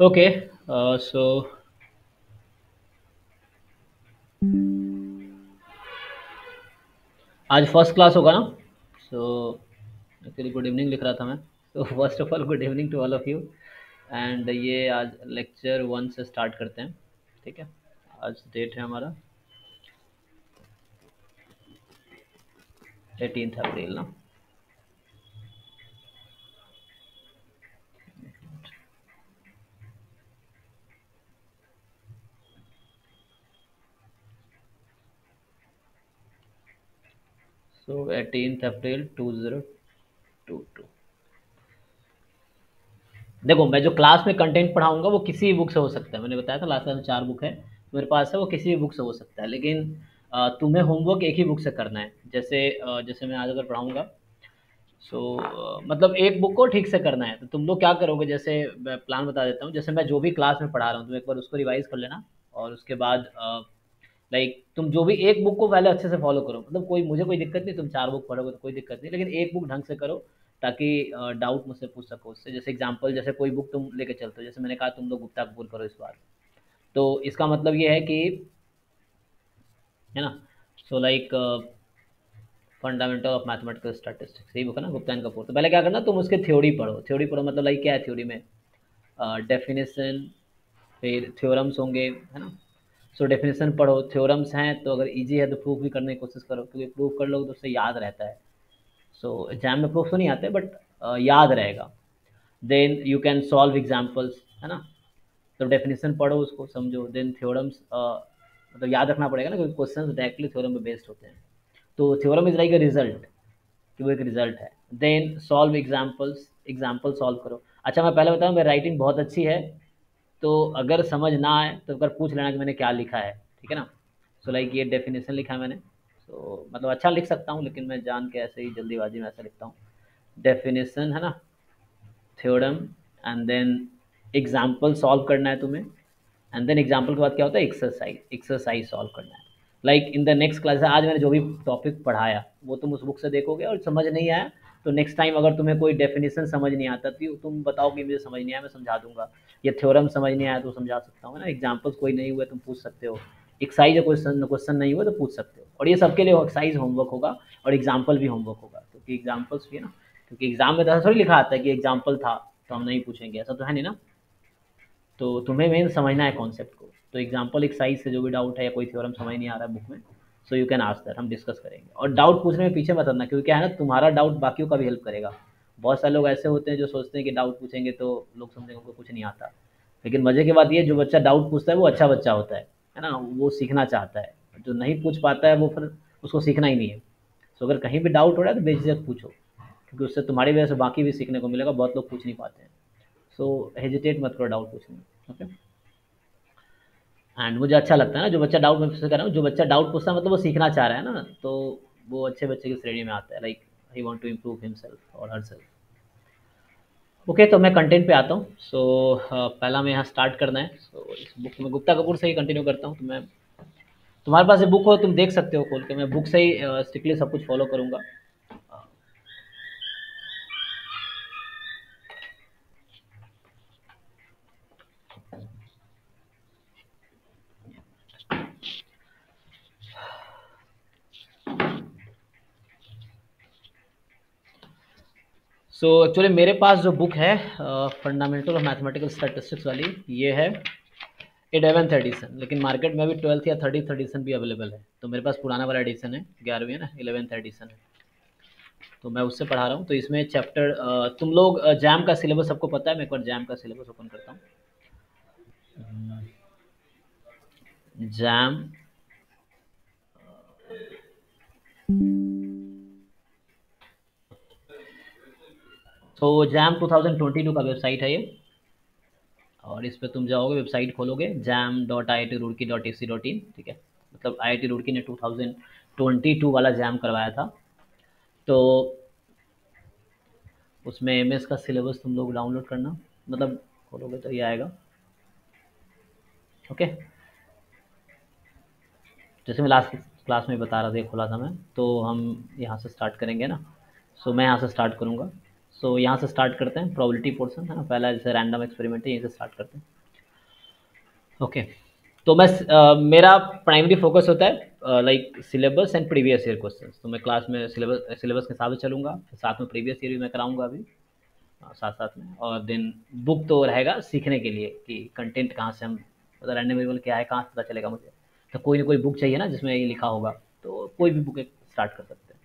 Okay so आज first class होगा ना? सो एक्चुअली गुड इवनिंग लिख रहा था मैं। तो first of all good evening to all of you and ये आज लेक्चर वन से स्टार्ट करते हैं। ठीक है? आज डेट है हमारा। एटीन अप्रैल ना? So eighteen April two zero two two देखो, मैं जो क्लास में कंटेंट पढ़ाऊँगा, वो किसी भी बुक से हो सकता है। मैंने बताया था लास्ट टाइम चार बुक है। मेरे पास है, वो किसी भी बुक से हो सकता है। लेकिन तुम्हें होमवर्क एक ही बुक से करना है। जैसे जैसे मैं आज अगर पढ़ाऊँगा सो मतलब एक बुक को ठीक से करना है। तो तुम लोग क्या करोगे? जैसे, मैं प्लान बता देता हूँ। जैसे मैं जो भी क्लास में पढ़ा रहा हूँ, तुम एक बार उसको रिवाइज कर लेना। और उसके बाद लाइक like, तुम जो भी एक बुक को पहले अच्छे से फॉलो करो। मतलब कोई मुझे कोई दिक्कत नहीं तुम चार बुक पढ़ोगे तो कोई दिक्कत नहीं। लेकिन एक बुक ढंग से करो ताकि डाउट मुझसे पूछ सको। उससे जैसे एग्जांपल जैसे कोई बुक तुम लेके चलते हो जैसे मैंने कहा तुम लोग गुप्ता कपूर करो इस बार। तो इसका मतलब ये है कि है ना? So like fundamental of mathematical statistics यही बुक है ना गुप्ता एंड कपूर। तो पहले क्या करना तुम उसके थ्योरी पढ़ो। थ्योरी पढ़ो मतलब लाइक क्या है थ्योरी में? डेफिनेशन फिर थ्योरम्स होंगे है ना? सो so, डेफिनेशन पढ़ो थ्योरम्स हैं तो अगर इजी है तो प्रूफ भी करने की कोशिश करो क्योंकि प्रूफ कर लोगे तो उससे याद रहता है। सो so, एग्ज़ाम में प्रूफ तो नहीं आते बट याद रहेगा। Then you can solve examples है ना? तो डेफिनेशन पढ़ो उसको समझो। देन थ्योरम्स मतलब याद रखना पड़ेगा ना क्योंकि क्वेश्चन डायरेक्टली थ्योरम पे बेस्ड होते हैं। तो theorem is like a result कि वो एक रिज़ल्ट है। Then solve examples example solve करो। अच्छा मैं पहले बताऊँ मेरी राइटिंग बहुत अच्छी है। तो अगर समझ ना आए तो अगर पूछ लेना कि मैंने क्या लिखा है ठीक है ना? सो लाइक ये डेफिनेशन लिखा है मैंने। सो so, मतलब अच्छा लिख सकता हूँ लेकिन मैं जान के ऐसे ही जल्दीबाजी में ऐसा लिखता हूँ। डेफिनेशन है ना? Theorem and then example solve करना है तुम्हें। एंड देन एग्ज़ाम्पल के बाद क्या होता है? एक्सरसाइज एक्सरसाइज सॉल्व करना है। Like in the next class आज मैंने जो भी टॉपिक पढ़ाया वो तुम उस बुक से देखोगे और समझ नहीं आया। तो नेक्स्ट टाइम अगर तुम्हें कोई डेफिनेशन समझ नहीं आता तो तुम बताओ कि मुझे समझ नहीं आया, मैं समझा दूँगा। या थ्योरम समझ नहीं आया तो समझा सकता हूँ ना? एग्जाम्पल्स कोई नहीं हुए, तुम पूछ सकते हो। एक्साइज या क्वेश्चन क्वेश्चन नहीं हुआ तो पूछ सकते हो। और ये सबके लिए एक्साइज होमवर्क होगा, और एग्ज़ाम्पल भी होमवर्क होगा। क्योंकि एग्जाम्पल्स भी है ना? क्योंकि एग्ज़ाम में तो ऐसा थोड़ी लिखा आता है कि एग्ज़ाम्पल था तो हम नहीं पूछेंगे, ऐसा तो है नहीं ना? तो तुम्हें मेन समझना है कॉन्सेप्ट को। तो एग्ज़ाम्पल एक्साइज से जो भी डाउट है या कोई थ्योरम समझ नहीं आ रहा है बुक में so you can ask that हम डिस्कस करेंगे। और डाउट पूछने में पीछे मत रखना क्योंकि क्या है ना, तुम्हारा डाउट बाकियों का भी हेल्प करेगा। बहुत सारे लोग ऐसे होते हैं जो सोचते हैं कि डाउट पूछेंगे तो लोग समझेंगे उनको कुछ नहीं आता। लेकिन मज़े की बात ये जो बच्चा डाउट पूछता है, वो अच्छा बच्चा होता है। है ना? वो सीखना चाहता है। जो नहीं पूछ पाता है, वो फिर उसको सीखना ही नहीं है। सो अगर कहीं भी डाउट हो रहा है तो बेझिझक पूछो। क्योंकि उससे तुम्हारी वजह से बाकी भी सीखने को मिलेगा, बहुत लोग पूछ नहीं पाते हैं। सो हेजिटेट मत करो डाउट पूछने ओके एंड मुझे अच्छा लगता है ना जो बच्चा डाउट में कर रहा हूँ जो बच्चा डाउट पूछता है मतलब वो सीखना चाह रहा है ना तो वो अच्छे बच्चे की श्रेणी में आता है like he want to improve himself और हर सेल्फ ओके तो मैं कंटेंट पे आता हूँ. सो so, uh, पहला मैं यहाँ स्टार्ट करना है. सो so, इस बुक में गुप्ता कपूर से ही कंटिन्यू करता हूँ. तो मैं तुम्हारे पास ये बुक हो तुम देख सकते हो खोल के. मैं बुक से ही स्ट्रिक्टली uh, सब कुछ फॉलो करूँगा. सो so, एक्चुअली मेरे पास जो बुक है फंडामेंटल ऑफ़ मैथमेटिकल स्टैटिस्टिक्स वाली ये है एलेवेंथ एडिशन लेकिन मार्केट में भी ट्वेल्थ या थर्टी एडिशन भी अवेलेबल है. तो मेरे पास पुराना वाला एडिशन है ग्यारहवीं है ना एलेवेंथ एडिशन है. तो मैं उससे पढ़ा रहा हूँ. तो इसमें चैप्टर तुम लोग जैम का सिलेबस सबको पता है? मैं एक बार जैम का सिलेबस ओपन करता हूँ. जैम तो जैम 2022 का वेबसाइट है ये। और इस पर तुम जाओगे वेबसाइट खोलोगे JAM dot I I T Roorkee dot A C dot in ठीक है? मतलब आई आई टी रुड़की ने 2022 वाला जैम करवाया था। तो उसमें एम एस का सिलेबस तुम लोग डाउनलोड करना। मतलब खोलोगे तो ये आएगा। ओके जैसे मैं लास्ट क्लास में बता रहा था खोला था मैं तो हम यहाँ से स्टार्ट करेंगे ना? सो मैं यहाँ से स्टार्ट करूँगा। सो so, यहाँ से स्टार्ट करते हैं प्रोबेबिलिटी पोर्सन है ना? पहला जैसे रैंडम एक्सपेरिमेंट है यहीं से स्टार्ट करते हैं। Okay okay. तो मैं मेरा प्राइमरी फोकस होता है like syllabus and previous year question तो मैं क्लास में सिलेबस सिलेबस के साथ चलूँगा साथ में प्रीवियस ईयर भी मैं कराऊँगा अभी साथ साथ में। और देन बुक तो रहेगा सीखने के लिए कि कंटेंट कहाँ से हम मतलब रैंडम वेरिएबल क्या है कहाँ से पता चलेगा मुझे। तो कोई ना कोई बुक चाहिए ना जिसमें ये लिखा होगा तो कोई भी बुक स्टार्ट कर सकते हैं।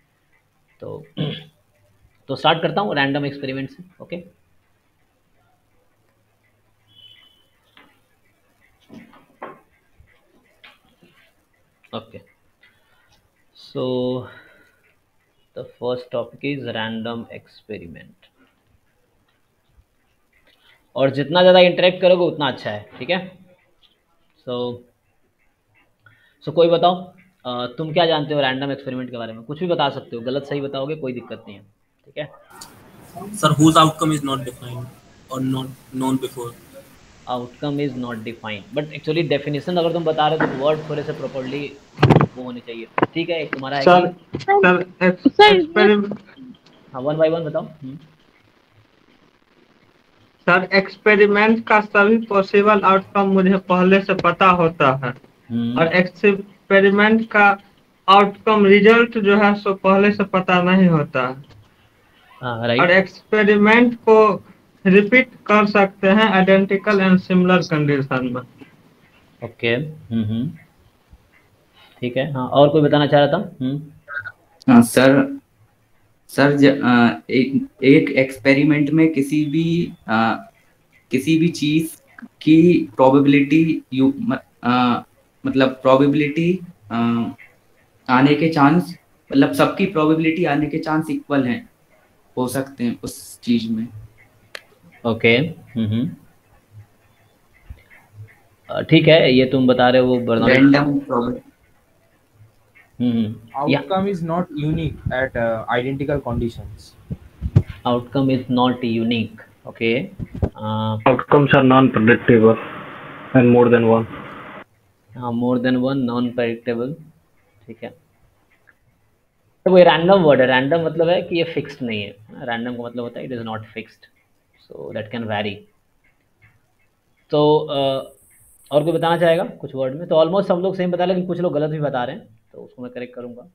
तो तो स्टार्ट करता हूँ रैंडम एक्सपेरिमेंट से okay okay. So, the first topic is random experiment. और जितना ज़्यादा इंटरेक्ट करोगे, उतना अच्छा है, ठीक है? सो सो कोई बताओ तुम क्या जानते हो रैंडम एक्सपेरिमेंट के बारे में? कुछ भी बता सकते हो, गलत सही बताओगे, कोई दिक्कत नहीं है। ठीक है? Sir whose outcome is not defined और not known before outcome is not defined but actually definition अगर तुम बता रहे हो तो वर्ड थोड़े से प्रॉपर्ली वो होनी चाहिए। ठीक है? एक तुम्हारा सर सर एक्सपेरिमेंट हाँ वन बाय वन बताओ। हम्म। सर एक्सपेरिमेंट का सभी पॉसिबल आउटकम मुझे पहले से पता होता है। हम्म। और एक्सपेरिमेंट का आउटकम रिज़ल्ट जो है सो पहले से पता नहीं होता। है हाँ, और एक्सपेरिमेंट को रिपीट कर सकते हैं आइडेंटिकल एंड सिमिलर कंडीशन में। ओके हम्म ठीक है हाँ और कोई बताना चाह रहा था? हम्म। हाँ सर सर ज, आ, एक एक एक्सपेरिमेंट में किसी भी आ, किसी भी चीज़ की प्रोबेबिलिटी यू म, आ, मतलब प्रोबेबिलिटी आने के चांस मतलब सबकी प्रोबेबिलिटी आने के चांस इक्वल हैं। हो सकते हैं उस चीज़ में। ओके हम्म ठीक है ये तुम बता रहे हो वरना random outcome is not unique at identical conditions outcome is not unique okay outcomes are non predictable and more than one हाँ more than one non predictable ठीक है। तो वो रैंडम वर्ड है रैंडम मतलब है कि ये फिक्स्ड नहीं है। रैंडम का मतलब होता है it is not fixed so that can vary तो और कोई बताना चाहेगा कुछ वर्ड में? तो ऑलमोस्ट हम लोग सेम बता लेकिन कुछ लोग गलत भी बता रहे हैं तो उसको मैं करेक्ट करूँगा।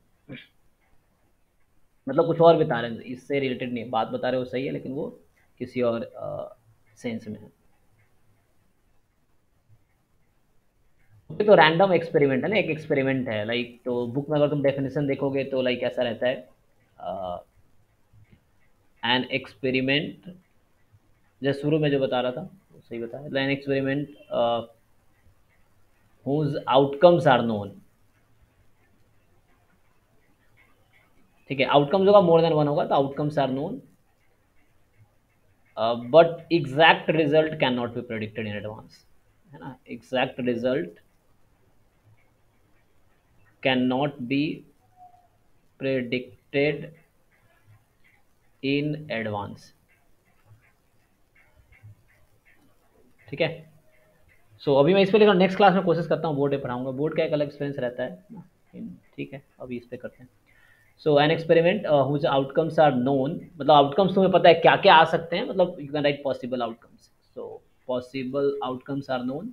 मतलब कुछ और बता रहे हैं, इससे रिलेटेड नहीं बात बता रहे हो सही है, लेकिन वो किसी और सेंस में है। तो रैंडम एक्सपेरिमेंट है ना, एक एक्सपेरिमेंट है। लाइक तो बुक में अगर तुम डेफिनेशन देखोगे तो लाइक ऐसा रहता है एन एक्सपेरिमेंट जैसे शुरू में जो बता रहा था, सही बताया। An experiment whose outcomes are known ठीक है आउटकम्स होगा मोर देन वन होगा तो outcomes are known but exact result can not be predicted in advance है ना? Exact result not be predicted in advance ठीक है? सो so, अभी मैं इस पर लेकर नेक्स्ट क्लास में कोशिश करता हूँ बोर्ड पे पढ़ाऊँगा। बोर्ड का एक अलग एक्सपीरियंस रहता है। ठीक है अभी इस पर करते हैं। So an experiment whose outcomes are known मतलब आउटकम्स तुम्हें पता है क्या क्या आ सकते हैं मतलब you can write possible outcomes so possible outcomes are known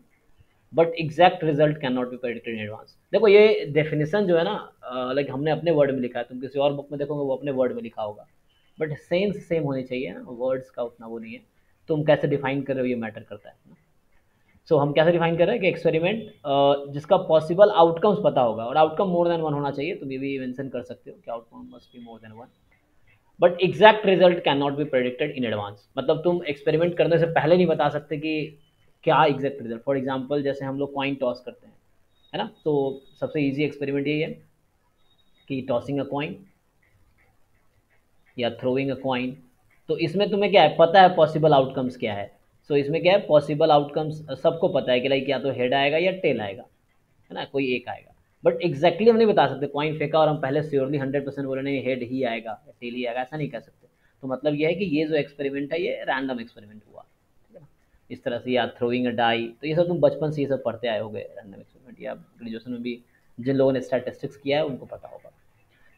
but exact result can not be predicted in advance देखो ये डेफिनेशन जो है ना लाइक हमने अपने वर्ड में लिखा है तुम किसी और बुक में देखोगे वो अपने वर्ड में लिखा होगा। बट सेंस सेम होनी चाहिए ना वर्ड्स का उतना वो नहीं है। तुम कैसे डिफाइन कर रहे हो ये मैटर करता है। ना सो so, हम कैसे डिफाइन कर रहे हैं कि एक्सपेरिमेंट जिसका पॉसिबल आउटकम्स पता होगा और आउटकम मोर देन वन होना चाहिए तुम ये भी मेंशन कर सकते हो कि outcome must be more than one but exact result can not be predicted in advance मतलब तुम एक्सपेरिमेंट करने से पहले नहीं बता सकते कि क्या एग्जैक्ट रिज़ल्ट फॉर एग्ज़ाम्पल जैसे हम लोग कॉइन टॉस करते हैं है ना? तो सबसे ईजी एक्सपेरिमेंट यही है कि टॉसिंग अ कॉइन या थ्रोइंग अ कॉइन तो इसमें तुम्हें क्या है? पता है पॉसिबल आउटकम्स क्या है। सो so, इसमें क्या है? पॉसिबल आउटकम्स सबको पता है कि लाइक या तो हेड आएगा या टेल आएगा है ना? कोई एक आएगा। बट एक्जैक्टली हम नहीं बता सकते। पॉइंट फेंका और हम पहले श्योरली हंड्रेड परसेंट बोले नहीं हेड ही आएगा या टेल ही आएगा ऐसा नहीं कह सकते। तो मतलब ये है कि ये जो एक्सपेरिमेंट है ये रैंडम एक्सपेरिमेंट हुआ। इस तरह से या थ्रोइंग अ डाई तो ये सब तुम बचपन से ये सब पढ़ते आए हो गए रैंडम एक्सपेरिमेंट या ग्रेजुएशन में भी जिन लोगों ने स्टैटिस्टिक्स किया है, उनको पता होगा।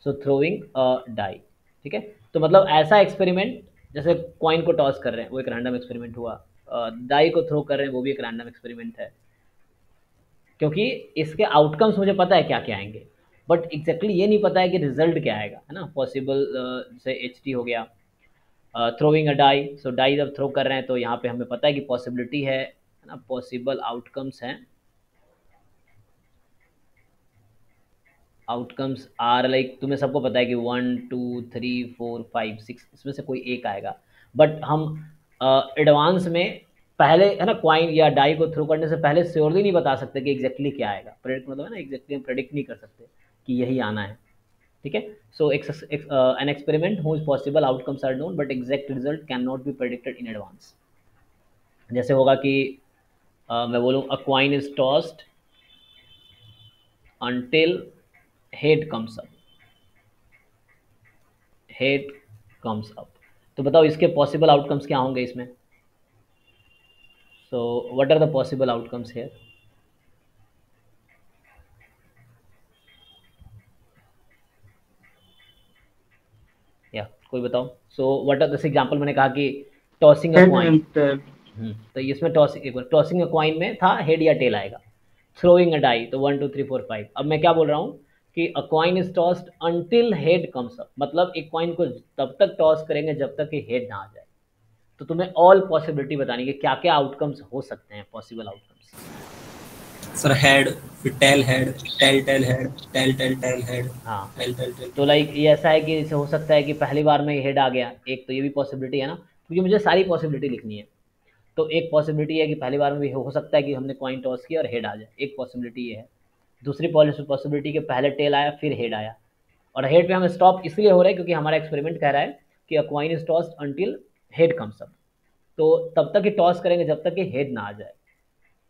सो थ्रोइंग अ डाई ठीक है? तो मतलब ऐसा एक्सपेरिमेंट जैसे कॉइन को टॉस कर रहे हैं, वो एक रैंडम एक्सपेरिमेंट हुआ। डाई को थ्रो कर रहे हैं, वो भी एक रैंडम एक्सपेरिमेंट है। क्योंकि इसके आउटकम्स मुझे पता है क्या क्या आएँगे। बट एग्जैक्टली exactly ये नहीं पता है कि रिज़ल्ट क्या आएगा, है ना? पॉसिबल जैसे एच हो गया throwing a die so die जब थ्रो कर रहे हैं तो यहाँ पे हमें पता है कि पॉसिबिलिटी है ना? पॉसिबल आउटकम्स हैं। आउटकम्स आर लाइक तुम्हें सबको पता है कि one two three four five six इसमें से कोई एक आएगा। बट हम एडवांस uh, में पहले है ना क्वाइन या डाई को थ्रो करने से पहले श्योरली नहीं बता सकते कि एग्जैक्टली exactly क्या आएगा। प्रेडिक्ट मतलब है ना एग्जैक्टली exactly हम प्रेडिक्ट नहीं कर सकते कि यही आना है। ठीक है? So an experiment who is possible outcomes are known but exact result can not be predicted in advance जैसे होगा कि uh, मैं बोलूँ a coin is tossed until head comes up. Head comes up. तो बताओ इसके पॉसिबल आउटकम्स क्या होंगे इसमें? So what are the possible outcomes here या कोई बताओ। So what are this example मैंने कहा कि टॉसिंग अ कॉइन तो इसमें टॉसिंग एक टॉसिंग अ कॉइन में था हेड या टेल आएगा। थ्रोइंग अ डाई तो one two three four five अब मैं क्या बोल रहा हूँ कि a coin is tossed until head comes up मतलब एक कॉइन को तब तक टॉस करेंगे जब तक कि हेड ना आ जाए। तो तुम्हें ऑल पॉसिबिलिटी बतानी कि क्या क्या आउटकम्स हो सकते हैं पॉसिबल आउटकम्स सर हेड फिर tail head tail tail head tail tail tail head हाँ। टेल टेल टेल तो लाइक ये ऐसा है कि इसे हो सकता है कि पहली बार में हेड आ गया एक तो ये भी पॉसिबिलिटी है ना क्योंकि मुझे सारी पॉसिबिलिटी लिखनी है। तो एक पॉसिबिलिटी है कि पहली बार में भी हो सकता है कि हमने कॉइन टॉस किया और हेड आ जाए एक पॉसिबिलिटी ये है। दूसरी पॉसिबिलिटी के पहले टेल आया फिर हेड आया। और हेड पे हम स्टॉप इसलिए हो रहा है क्योंकि हमारा एक्सपेरिमेंट कह रहा है कि a coin is tossed until head comes up तो तब तक ही टॉस करेंगे जब तक कि हेड ना आ जाए।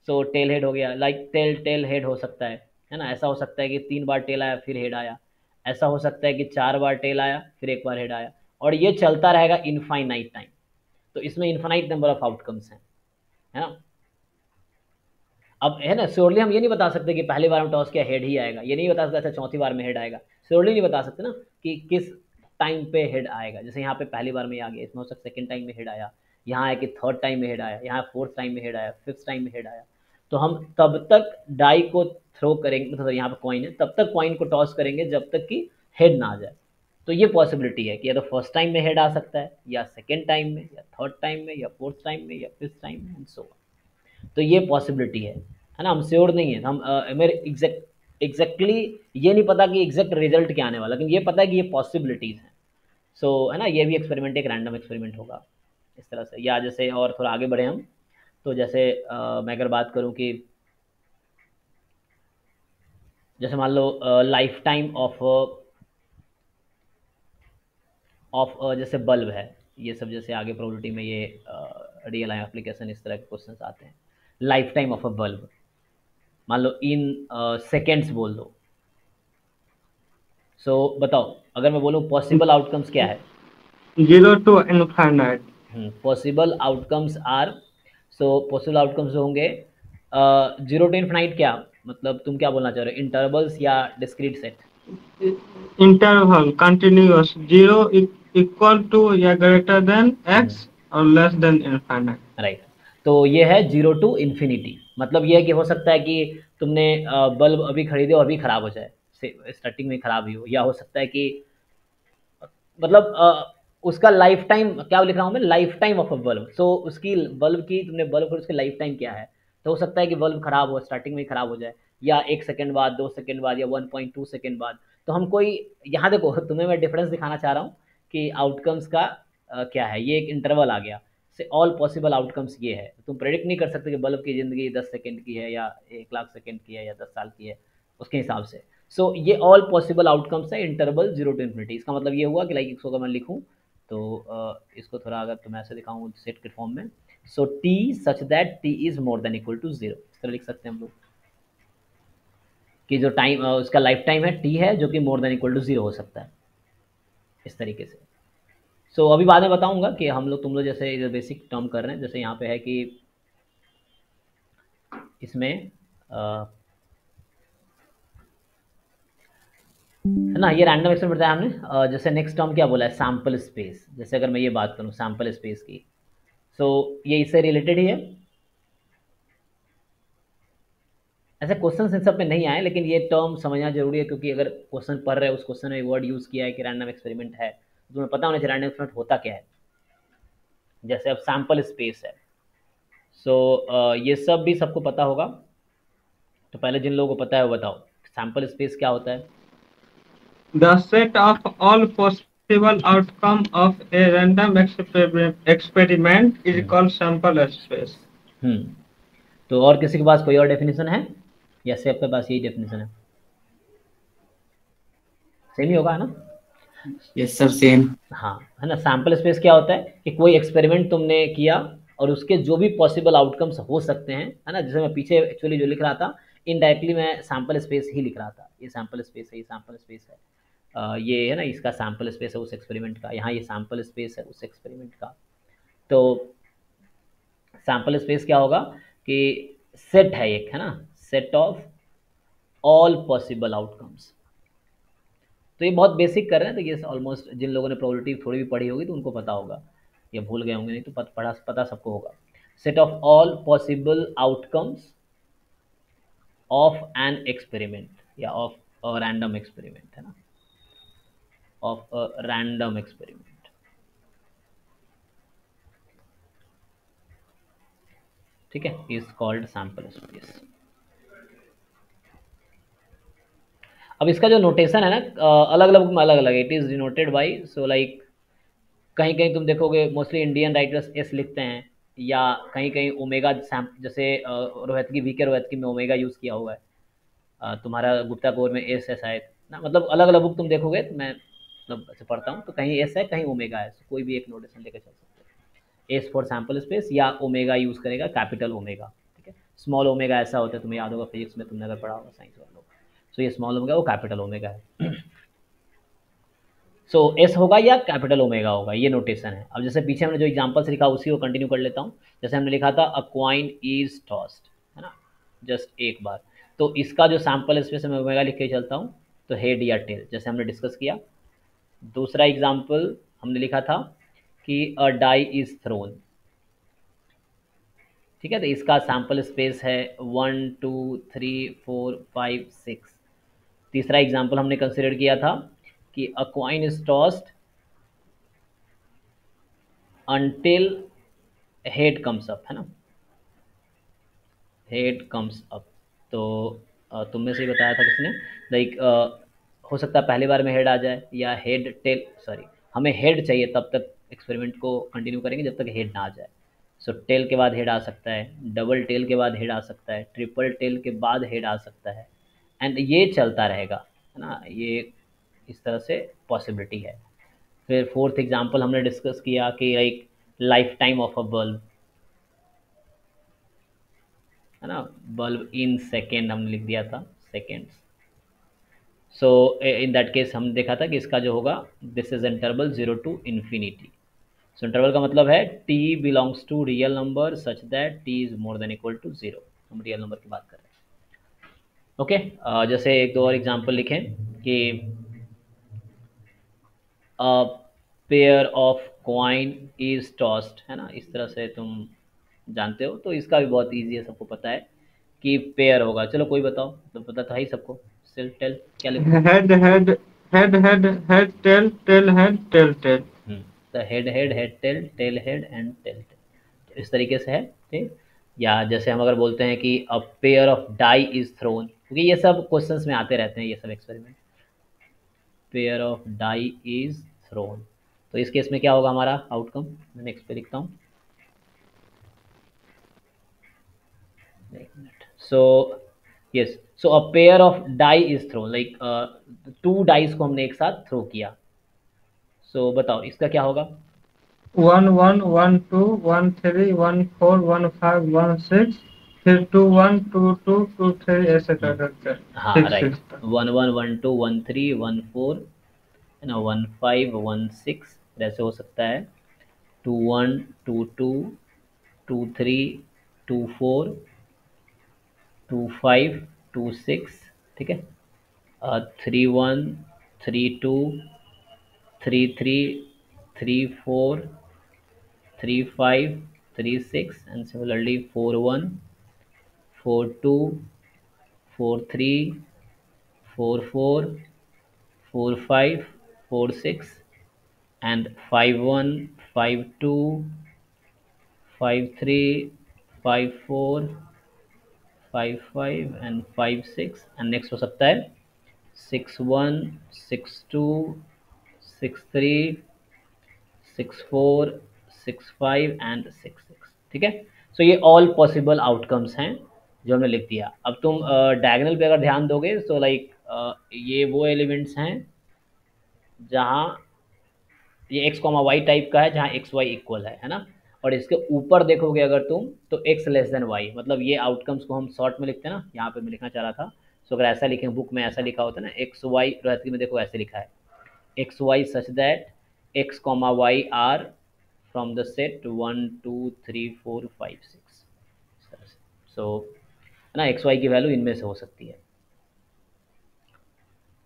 सो टेल हेड हो गया। लाइक टेल टेल हेड हो सकता है। है ना? ऐसा हो सकता है कि तीन बार टेल आया, फिर हेड आया। ऐसा हो सकता है कि चार बार टेल आया, फिर एक बार हेड आया। और ये चलता रहेगा इनफाइनाइट टाइम तो इसमें इन्फाइनाइट नंबर ऑफ़ आउटकम्स हैं। है ना? अब, है ना? श्योरली हम ये नहीं बता सकते कि पहली बार में टॉस किया हेड ही आएगा। ये नहीं बता सकते अच्छा चौथी बार में हेड आएगा। श्योरली नहीं बता सकते ना कि किस टाइम पे हेड आएगा। जैसे यहाँ पे पहली बार में आ गया। इसमें हो सकता है सेकेंड टाइम में हेड आया। यहाँ आया कि थर्ड टाइम में हेड आया। यहाँ फोर्थ टाइम में हेड आया। फिफ्थ टाइम में हेड आया। तो हम तब तक डाई को थ्रो करेंगे मतलब यहाँ पर कॉइन है तब तक कॉइन को टॉस करेंगे जब तक कि हेड ना आ जाए। तो ये पॉसिबिलिटी है कि या तो फ़र्स्ट टाइम में हेड आ सकता है या सेकेंड टाइम में या थर्ड टाइम में या फोर्थ टाइम में या फिफ्थ टाइम में एंड सो तो ये पॉसिबिलिटी है है ना? हम श्योर नहीं है हम मेरे एग्जैक्ट एग्जैक्टली ये नहीं पता कि एग्जैक्ट रिज़ल्ट क्या आने वाला लेकिन ये पता है कि ये पॉसिबिलिटीज़ हैं। सो so, है ना? ये भी एक्सपेरिमेंट एक रैंडम एक्सपेरिमेंट होगा इस तरह से। या जैसे और थोड़ा आगे बढ़े हम। तो जैसे आ, मैं अगर बात करूँ कि जैसे मान लो लाइफ टाइम ऑफ़ ऑफ़ जैसे बल्ब है ये सब जैसे आगे प्रोबेबिलिटी में ये रियल टाइम एप्लीकेशन इस तरह के क्वेश्चन आते हैं। Life time of a bulb मान लो इन सेकेंड्स बोल दो। सो so, बताओ अगर मैं बोलूँ पॉसिबल आउटकम्स क्या है? Zero to infinite possible outcomes are so possible outcomes होंगे। ज़ीरो टू इनफाइनाइट क्या? मतलब तुम क्या बोलना चाह रहे हो? इंटरवल्स या discrete set interval continuous zero equal to या ग्रेटर देन एक्स और लेस देन इनफाइनाइट राइट तो ये है ज़ीरो टू इन्फिनिटी मतलब ये है कि हो सकता है कि तुमने बल्ब अभी खरीदे और अभी ख़राब हो जाए। स्टार्टिंग में ख़राब ही हो। या हो सकता है कि मतलब उसका लाइफ टाइम क्या लिख रहा हूँ मैं? Life time of a bulb so उसकी बल्ब की तुमने बल्ब पर उसकी लाइफ टाइम क्या है? तो हो सकता है कि बल्ब ख़राब हो स्टार्टिंग में ख़राब हो जाए या एक सेकेंड बाद दो सेकेंड बाद या वन पॉइंट टू सेकेंड बाद. तो हम कोई यहाँ देखो तुम्हें मैं डिफरेंस दिखाना चाह रहा हूँ कि आउटकम्स का आ, क्या है? ये एक इंटरवल आ गया. से ऑल पॉसिबल आउटकम्स ये है. तुम प्रेडिक्ट नहीं कर सकते कि बल्ब की ज़िंदगी दस सेकेंड की है या एक लाख सेकेंड की है या दस साल की है उसके हिसाब से. सो so, ये ऑल पॉसिबल आउटकम्स है इंटरवल ज़ीरो टू इन्फिनिटी इसका मतलब ये हुआ कि लाइक इसको मैं लिखूँ तो इसको थोड़ा अगर तो मैं ऐसे दिखाऊँ सेट के फॉर्म में। So t such that t is more than equal to zero इस तरह लिख सकते हैं हम लोग। कि जो टाइम उसका लाइफ टाइम है टी है जो कि more than equal to zero हो सकता है। इस तरीके से। सो so, अभी बाद में बताऊँगा कि हम लोग तुम लोग जैसे बेसिक टर्म कर रहे हैं जैसे यहाँ पे है कि इसमें है ना ये रैंडम एक्सपेरिमेंट बताया हमने। जैसे नेक्स्ट टर्म क्या बोला है? सैंपल स्पेस जैसे अगर मैं ये बात करूँ सैंपल स्पेस की। सो so, ये इससे रिलेटेड ही है। ऐसे क्वेश्चन इन सब में नहीं आए लेकिन ये टर्म समझना ज़रूरी है क्योंकि अगर क्वेश्चन पढ़ रहे हैं उस क्वेश्चन में वर्ड यूज़ किया है कि रैंडम एक्सपेरिमेंट है तो तुम्हें पता होना चाहिए रैंडम एक्सपेरिमेंट होता क्या है। जैसे अब सैंपल स्पेस है। सो so, ये सब भी सबको पता होगा। तो पहले जिन लोगों को पता है वो बताओ। सैंपल स्पेस क्या होता है? The set of all possible outcome of a random experiment is called sample space hmm तो और किसी के पास कोई और डेफिनेशन है? या से आपके पास यही डेफिनेशन है? सेम ही होगा है ना? यस सर सेम हाँ है ना? सैंपल स्पेस क्या होता है? कि कोई एक्सपेरिमेंट तुमने किया और उसके जो भी पॉसिबल आउटकम्स हो सकते हैं है ना? जैसे मैं पीछे एक्चुअली जो लिख रहा था इनडायरेक्टली मैं सैंपल स्पेस ही लिख रहा था। ये सैंपल स्पेस है ये सैंपल स्पेस है। ये है ना, इसका सैंपल स्पेस है उस एक्सपेरिमेंट का, यहाँ ये सैंपल स्पेस है उस एक्सपेरिमेंट का। तो सैंपल स्पेस क्या होगा कि सेट है एक, है ना? Set of all possible outcomes तो ये बहुत बेसिक कर रहे हैं तो ये ऑलमोस्ट जिन लोगों ने प्रोबेबिलिटी थोड़ी भी पढ़ी होगी तो उनको पता होगा। या भूल गए होंगे, नहीं तो पढ़ा, पता सबको होगा। Set of all possible outcomes of an experiment या ऑफ़ रैंडम एक्सपेरिमेंट है ना? ऑफ़ अ रैंडम एक्सपेरिमेंट ठीक है? इज़ कॉल्ड सैंपल स्पेस अब इसका जो नोटेशन है ना अलग अलग में अलग अलग it is denoted by so like कहीं कहीं तुम देखोगे मोस्टली इंडियन राइटर्स एस लिखते हैं, या कहीं कहीं ओमेगा जैसे रोहित की वी के रोहित की, में ओमेगा यूज़ किया हुआ है। तुम्हारा गुप्ता कोर में एस एस आए ना मतलब अलग अलग बुक तुम देखोगे तो मैं मतलब ऐसे पढ़ता हूँ तो कहीं एस है कहीं ओमेगा है कोई भी एक नोटेशन लेकर चल सकते हैं। एस फॉर सैंपल स्पेस या ओमेगा यूज़ करेगा कैपिटल ओमेगा ठीक है? स्मॉल ओमेगा ऐसा होता है तुम्हें याद होगा फिजिक्स में तुमने अगर पढ़ा होगा साइंस वालों सो ये स्मॉल ओमेगा वो कैपिटल ओमेगा है। सो so, एस होगा या कैपिटल ओमेगा होगा ये नोटेशन है। अब जैसे पीछे हमने जो एग्जाम्पल्स लिखा उसी को कंटिन्यू कर लेता हूँ। जैसे हमने लिखा था अ क्वाइन इज़ टॉस्ट है ना? जस्ट एक बार। तो इसका जो सैंपल स्पेस मैं ओमेगा लिख के चलता हूँ तो हेड या टेल जैसे हमने डिस्कस किया दूसरा एग्ज़ाम्पल हमने लिखा था कि अ डाई इज़ थ्रोन। ठीक है तो इसका सैंपल स्पेस है one, two, three, four, five, six. तीसरा एग्ज़ाम्पल हमने कंसिडर किया था कि a coin is tossed until head comes up, है ना? Head comes up. तो तुम में से बताया था किसने? लाइक हो सकता है पहली बार में हेड आ जाए या हेड टेल सॉरी हमें हेड चाहिए तब तक एक्सपेरिमेंट को कंटिन्यू करेंगे जब तक हेड ना आ जाए। सो so, टेल के बाद हेड आ सकता है डबल टेल के बाद हेड आ सकता है ट्रिपल टेल के बाद हेड आ सकता है। एंड ये चलता रहेगा है ना? ये इस तरह से पॉसिबिलिटी है। फिर फोर्थ एग्जांपल हमने डिस्कस किया कि like life time of a bulb है ना? बल्ब इन सेकेंड हमने लिख दिया था seconds so in that case हम देखा था कि इसका जो होगा this is interval zero to infinity so interval का मतलब है t belongs to real number such that t is more than equal to zero हम रियल नंबर की बात कर रहे हैं। Okay okay? uh, जैसे एक दो और एग्जांपल लिखें कि pair of coin is tossed है ना? इस तरह से तुम जानते हो तो इसका भी बहुत ईजी है सबको पता है कि पेयर होगा। चलो कोई बताओ तो पता था ही सबको। सिल टेल क्या लिखो head head head head head tail tail head tail tail तो head head head tail tail head and tail tail इस तरीके से है ठीक? या जैसे हम अगर बोलते हैं कि a pair of die is thrown क्योंकि ये सब क्वेश्चंस में आते रहते हैं ये सब experiment pair of die is thrown तो इस केस में क्या होगा हमारा आउटकम मैं नेक्स्ट पे लिखता हूँ. So yes so a pair of die is throw like two dice को हमने एक साथ थ्रो किया। सो so, बताओ इसका क्या होगा? One one one two one three one four one five one six फिर two one two two two three ऐसे कर करते हैं हाँ right one one one two one three one four है ना वन फाइव वन सिक्स ऐसे हो सकता है। Two one two two two three two four two five two six, ठीक है? Three one, three two, three three three four, three five, three six and similarly four one, four two, four three, four four four five, four six, and 5 1 5 2 5 3 5 4 5 5 and 5 6 and next हो सकता है 6 1 6 2 6 3 6 4 6 5 and 6 6 ठीक है? सो ये all possible outcomes हैं जो हमने लिख दिया। अब तुम डायगनल uh, पे अगर ध्यान दोगे तो लाइक like, uh, ये वो एलिमेंट्स हैं जहाँ ये एक्स कॉमा वाई टाइप का है जहाँ एक्स वाई इक्वल है है ना? और इसके ऊपर देखोगे अगर तुम तो एक्स लेस देन वाई मतलब ये आउटकम्स को हम शॉर्ट में लिखते हैं ना, यहाँ पे मैं लिखना चाह रहा था। सो अगर ऐसा लिखें बुक में ऐसा लिखा होता है ना एक्स वाई रहती में देखो ऐसे लिखा है। X y such that x comma y are from the set one two three four five six so है ना एक्स वाई की वैल्यू इनमें से हो सकती है।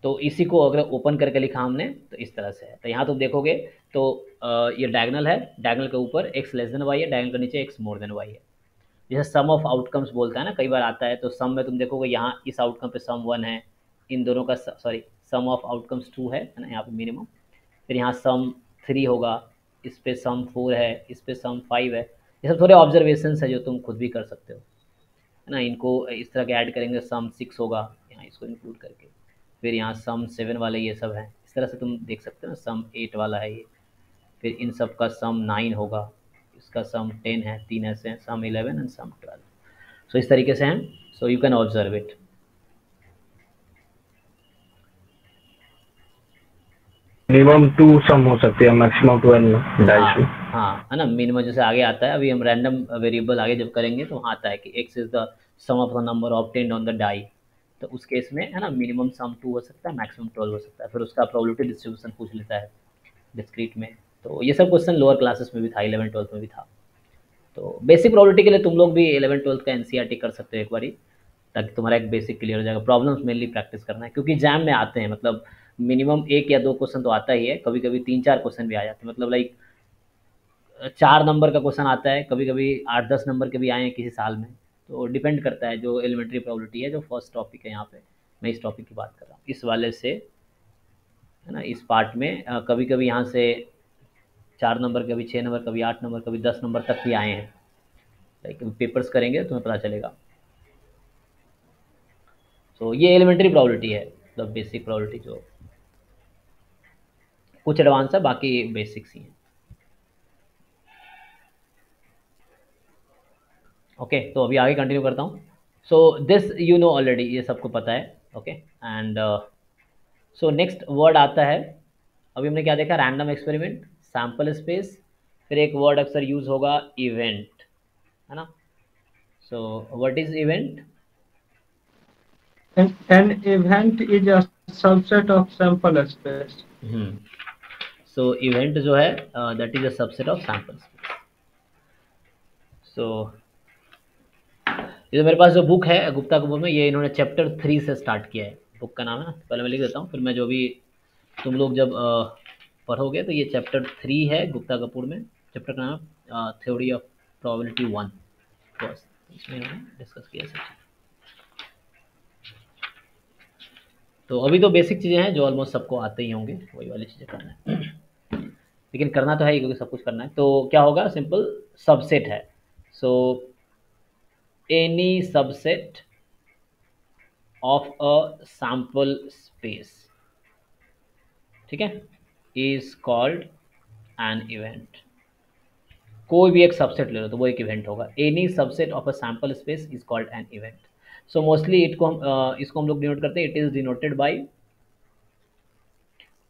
तो इसी को अगर ओपन करके लिखा हमने तो इस तरह से है। तो यहाँ तुम देखोगे तो ये डायगनल है डायगनल के ऊपर एक्स लेस देन वाई है डायगनल के नीचे एक्स मोर देन वाई है। जैसे सम ऑफ़ आउटकम्स बोलता है ना, कई बार आता है तो सम में तुम देखोगे यहाँ इस आउटकम पे सम वन है, इन दोनों का sorry sum of outcomes two है ना, यहाँ पे मिनिमम फिर यहाँ सम थ्री होगा, इस पे सम फोर है, इस पे सम फाइव है। ये सब थोड़े ऑब्जर्वेशन है जो तुम खुद भी कर सकते हो। है ना, इनको इस तरह के ऐड करेंगे सम सिक्स होगा, यहाँ इसको इंक्लूड करके। फिर यहाँ सम सेवन वाले ये सब हैं, इस तरह से तुम देख सकते हो ना सम एट वाला है ये। फिर इन सब का सम नाइन होगा। इसका सम टेन है तीन ऐसे हैं sum eleven and sum twelve so इस तरीके से हैं। So you can observe it minimum two sum हो सकती है मैक्सिमम ट्वेल्व हाँ, हाँ है ना? मिनिमम जैसे आगे आता है अभी हम रैंडम वेरिएबल आगे जब करेंगे तो आता है कि x is the sum of the number obtained on the die तो उस केस में है ना मिनिमम सम टू हो सकता है मैक्सिमम ट्वेल्व हो सकता है। फिर उसका प्रोबेबिलिटी डिस्ट्रीब्यूशन पूछ लेता है डिस्क्रीट में। तो ये सब क्वेश्चन लोअर क्लासेस में भी था इलेवन ट्वेल्थ में भी था। तो बेसिक प्रोबेबिलिटी के लिए तुम लोग भी इलेवन ट्वेल्थ का एन e कर सकते हो एक बारी, ताकि तुम्हारा एक बेसिक क्लियर हो जाएगा। प्रॉब्लम्स मेनली प्रैक्टिस करना है, क्योंकि जैम में आते हैं मतलब मिनिमम एक या दो क्वेश्चन तो आता ही है। कभी कभी तीन चार क्वेश्चन भी आ जाते हैं। मतलब लाइक चार नंबर का क्वेश्चन आता है कभी कभी आठ, दस नंबर के भी आए हैं किसी साल में। तो डिपेंड करता है जो एलिमेंट्री प्रॉबिलिटी है, जो फ़र्स्ट टॉपिक है यहाँ पे। मैं इस टॉपिक की बात कर रहा हूँ। इस वाले से, है ना, इस पार्ट में कभी कभी यहाँ से चार नंबर, कभी छः नंबर, कभी आठ नंबर, कभी दस नंबर तक भी आए हैं। लाइक पेपर्स करेंगे तो तुम्हें पता चलेगा। तो ये एलिमेंट्री प्रॉबिलिटी है मतलब बेसिक प्रॉबिलिटी जो कुछ एडवांस है, बाकी बेसिक्स ही हैं। ओके तो अभी आगे कंटिन्यू करता हूँ। So this you know already ये सबको पता है okay and so next word आता है। अभी हमने क्या देखा? रैंडम एक्सपेरिमेंट सैंपल स्पेस फिर एक वर्ड अक्सर यूज़ होगा इवेंट है ना? So what is event an event is a subset of sample space. hmm so event जो है that is a subset of sample space. So ये तो मेरे पास जो बुक है गुप्ता कपूर में ये इन्होंने चैप्टर थ्री से स्टार्ट किया है। बुक का नाम है ना? पहले मैं लिख देता हूँ फिर मैं जो भी तुम लोग जब पढ़ोगे तो ये चैप्टर थ्री है गुप्ता कपूर में। चैप्टर का नाम थ्योरी ऑफ़ प्रोबेबिलिटी वन बस इसमें डिस्कस किया सब तो अभी तो बेसिक चीज़ें हैं जो ऑलमोस्ट सबको आते ही होंगे, वही वाली चीज़ें करना है। लेकिन करना तो है ही, क्योंकि सब कुछ करना है। तो क्या होगा? सिंपल सबसेट है। So any subset of a sample space ठीक है? इज़ कॉल्ड एन इवेंट कोई भी एक सबसेट ले लो तो वो एक इवेंट होगा। Any subset of a sample space is called an event so mostly it को हम इसको हम लोग डिनोट करते हैं। इट इज़ डिनोटेड बाई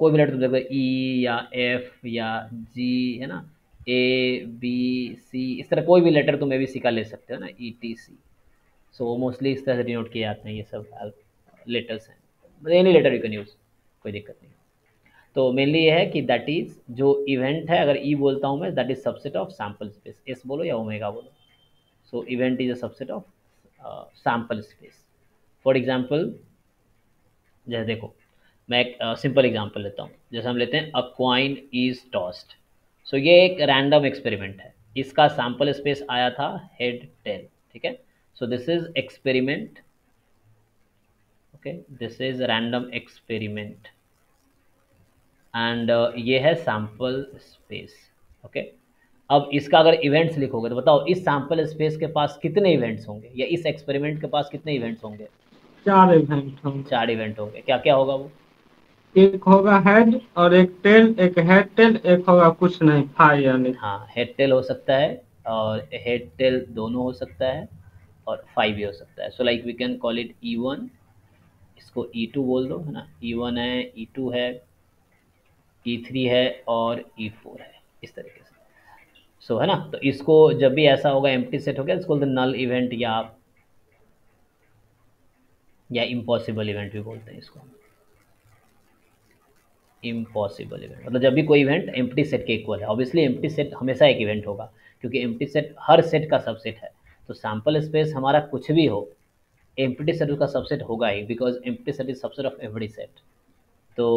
कोई भी लेटर देखो ई या एफ़ या जी है ना? ए बी सी इस तरह कोई भी लेटर तुम ए बी सी का ले सकते हो ना? E T C so mostly इस तरह से डिनोट किए जाते हैं ये सब लेटर्स हैं। Any letter you can use कोई दिक्कत नहीं। तो मेनली ये है कि दैट इज़ जो इवेंट है अगर ई e बोलता हूँ मैं that is subset of sample space S बोलो या ओमेगा बोलो. So event is a subset of sample space for example जैसे देखो मैं एक सिंपल uh, एग्ज़ाम्पल लेता हूँ. जैसे हम लेते हैं a coin is tossed so ये एक रैंडम एक्सपेरिमेंट है. इसका सैंपल स्पेस आया था हेड टेल ठीक है? So this is experiment okay this is random experiment and ये है सैंपल स्पेस ओके अब इसका अगर इवेंट्स लिखोगे तो बताओ इस सैंपल स्पेस के पास कितने इवेंट्स होंगे? या इस एक्सपेरिमेंट के पास कितने इवेंट्स होंगे? चार इवेंट होंगे। चार इवेंट होंगे। क्या क्या होगा वो? एक होगा हेड और एक टेल एक हेड टेल एक होगा कुछ नहीं फाइव यानी हाँ हेड टेल हो सकता है और हेड टेल दोनों हो सकता है और फाइव भी हो सकता है। So like we can call it E one इसको ई टू बोल दो है ना? ई वन है ई टू है ई थ्री है और ई फोर है इस तरीके से। सो so, है ना? तो इसको जब भी ऐसा होगा एम्प्टी सेट हो गया इसको बोलते नल इवेंट या या इम्पॉसिबल इवेंट भी बोलते हैं इसको। इम्पॉसिबल इवेंट मतलब जब भी कोई इवेंट एम्प्टी सेट के इक्वल है। ऑब्वियसली एम्प्टी सेट हमेशा एक इवेंट होगा क्योंकि एम्प्टी सेट हर सेट का सबसेट है। तो सैंपल स्पेस हमारा कुछ भी हो एम्प्टी सेट उसका सबसेट होगा ही because empty set is subset of every set तो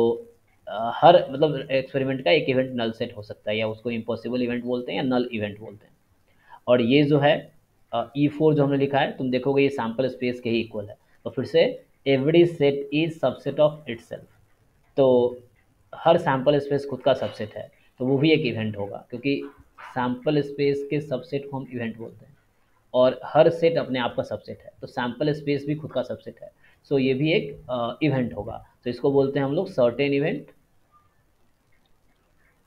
हर मतलब एक्सपेरिमेंट का एक इवेंट नल सेट हो सकता है या उसको इम्पॉसिबल इवेंट बोलते हैं या नल इवेंट बोलते हैं। और ये जो है ई फोर जो हमने लिखा है, तुम देखोगे ये सैंपल स्पेस के ही इक्वल है। तो फिर से every set is subset of it तो हर सैंपल स्पेस खुद का सबसेट है तो वो भी एक इवेंट होगा, क्योंकि सैंपल स्पेस के सबसेट को हम इवेंट बोलते हैं। और हर सेट अपने आप का सबसेट है तो सैंपल स्पेस भी खुद का सबसेट है। सो so ये भी एक इवेंट होगा। तो इसको बोलते हैं हम लोग सर्टेन इवेंट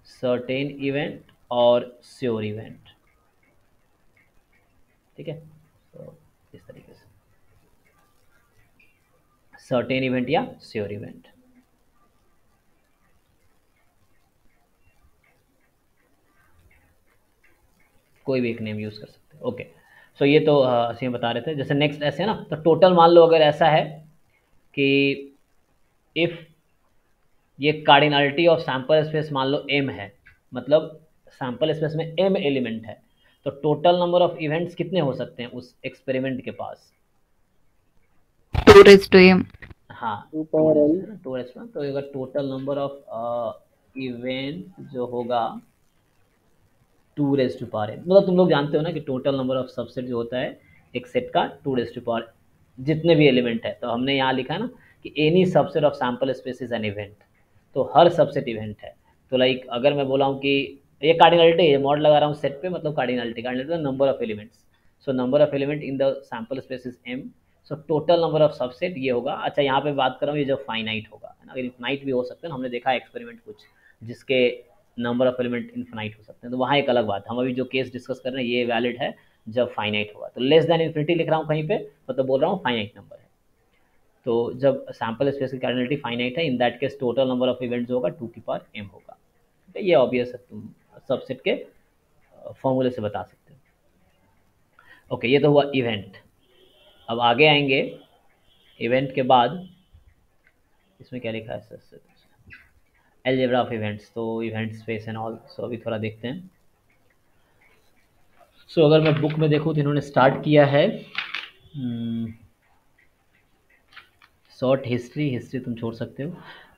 सर्टेन इवेंट और श्योर इवेंट ठीक है? तो इस तरीके से। सर्टेन इवेंट या श्योर इवेंट कोई भी एक नेम यूज़ कर सकते हैं। ओके सो ये तो ਅਸੀਂ बता रहे थे। जैसे नेक्स्ट ऐसे है ना तो टोटल मान लो अगर ऐसा है कि इफ़ ये कार्डिनलिटी ऑफ़ सैंपल स्पेस मान लो एम है। मतलब सैंपल स्पेस में एम एलिमेंट है। तो टोटल नंबर ऑफ़ इवेंट्स कितने हो सकते हैं उस एक्सपेरिमेंट के पास? टू रेस टू एम हाँ टू रेस तो अगर टोटल नंबर ऑफ़ इवेंट जो होगा two raise to power m मतलब तुम लोग जानते हो ना कि टोटल नंबर ऑफ़ सबसेट जो होता है एक सेट का टू रेस टू पावर जितने भी एलिमेंट है। तो हमने यहाँ लिखा है ना कि any subset of sample space is an event तो हर सबसेट इवेंट है। तो लाइक अगर मैं बोला हूँ कि ये कार्डिनलिटी है मॉड लगा रहा हूँ सेट पे मतलब cardinality cardinality number of elements so number of element in the sample space is m so total number of subset ये होगा। अच्छा यहाँ पे बात कर रहा हूँ, ये जो फाइनाइट होगा। अगर इन्फाइनाइट भी हो सकते हैं, हमने देखा एक्सपेरिमेंट कुछ, जिसके नंबर ऑफ़ एलिमेंट इन्फाइनाइट हो सकते हैं। तो वहाँ एक अलग बात हम अभी जो केस डिस्कस कर रहे हैं, ये वैलिड है, जब फाइनाइट होगा। तो लेस देन इन्फिनिटी लिख रहा हूँ कहीं पे मतलब बोल रहा हूँ फाइनाइट नंबर है। तो जब सैंपल स्पेस की कार्डिनलिटी फाइनाइट है in that case total number of events होगा टू की पावर एम होगा। ठीक है ये ऑब्वियस तुम सबसेट के फॉर्मूले से बता सकते हो। ओके ये तो हुआ इवेंट अब आगे आएँगे। इवेंट के बाद इसमें क्या लिखा है एलजेब्रा ऑफ़ इवेंट्स तो event space and all so अभी थोड़ा देखते हैं। सो so, अगर मैं बुक में देखूँ तो इन्होंने स्टार्ट किया है शॉर्ट हिस्ट्री हिस्ट्री तुम छोड़ सकते हो।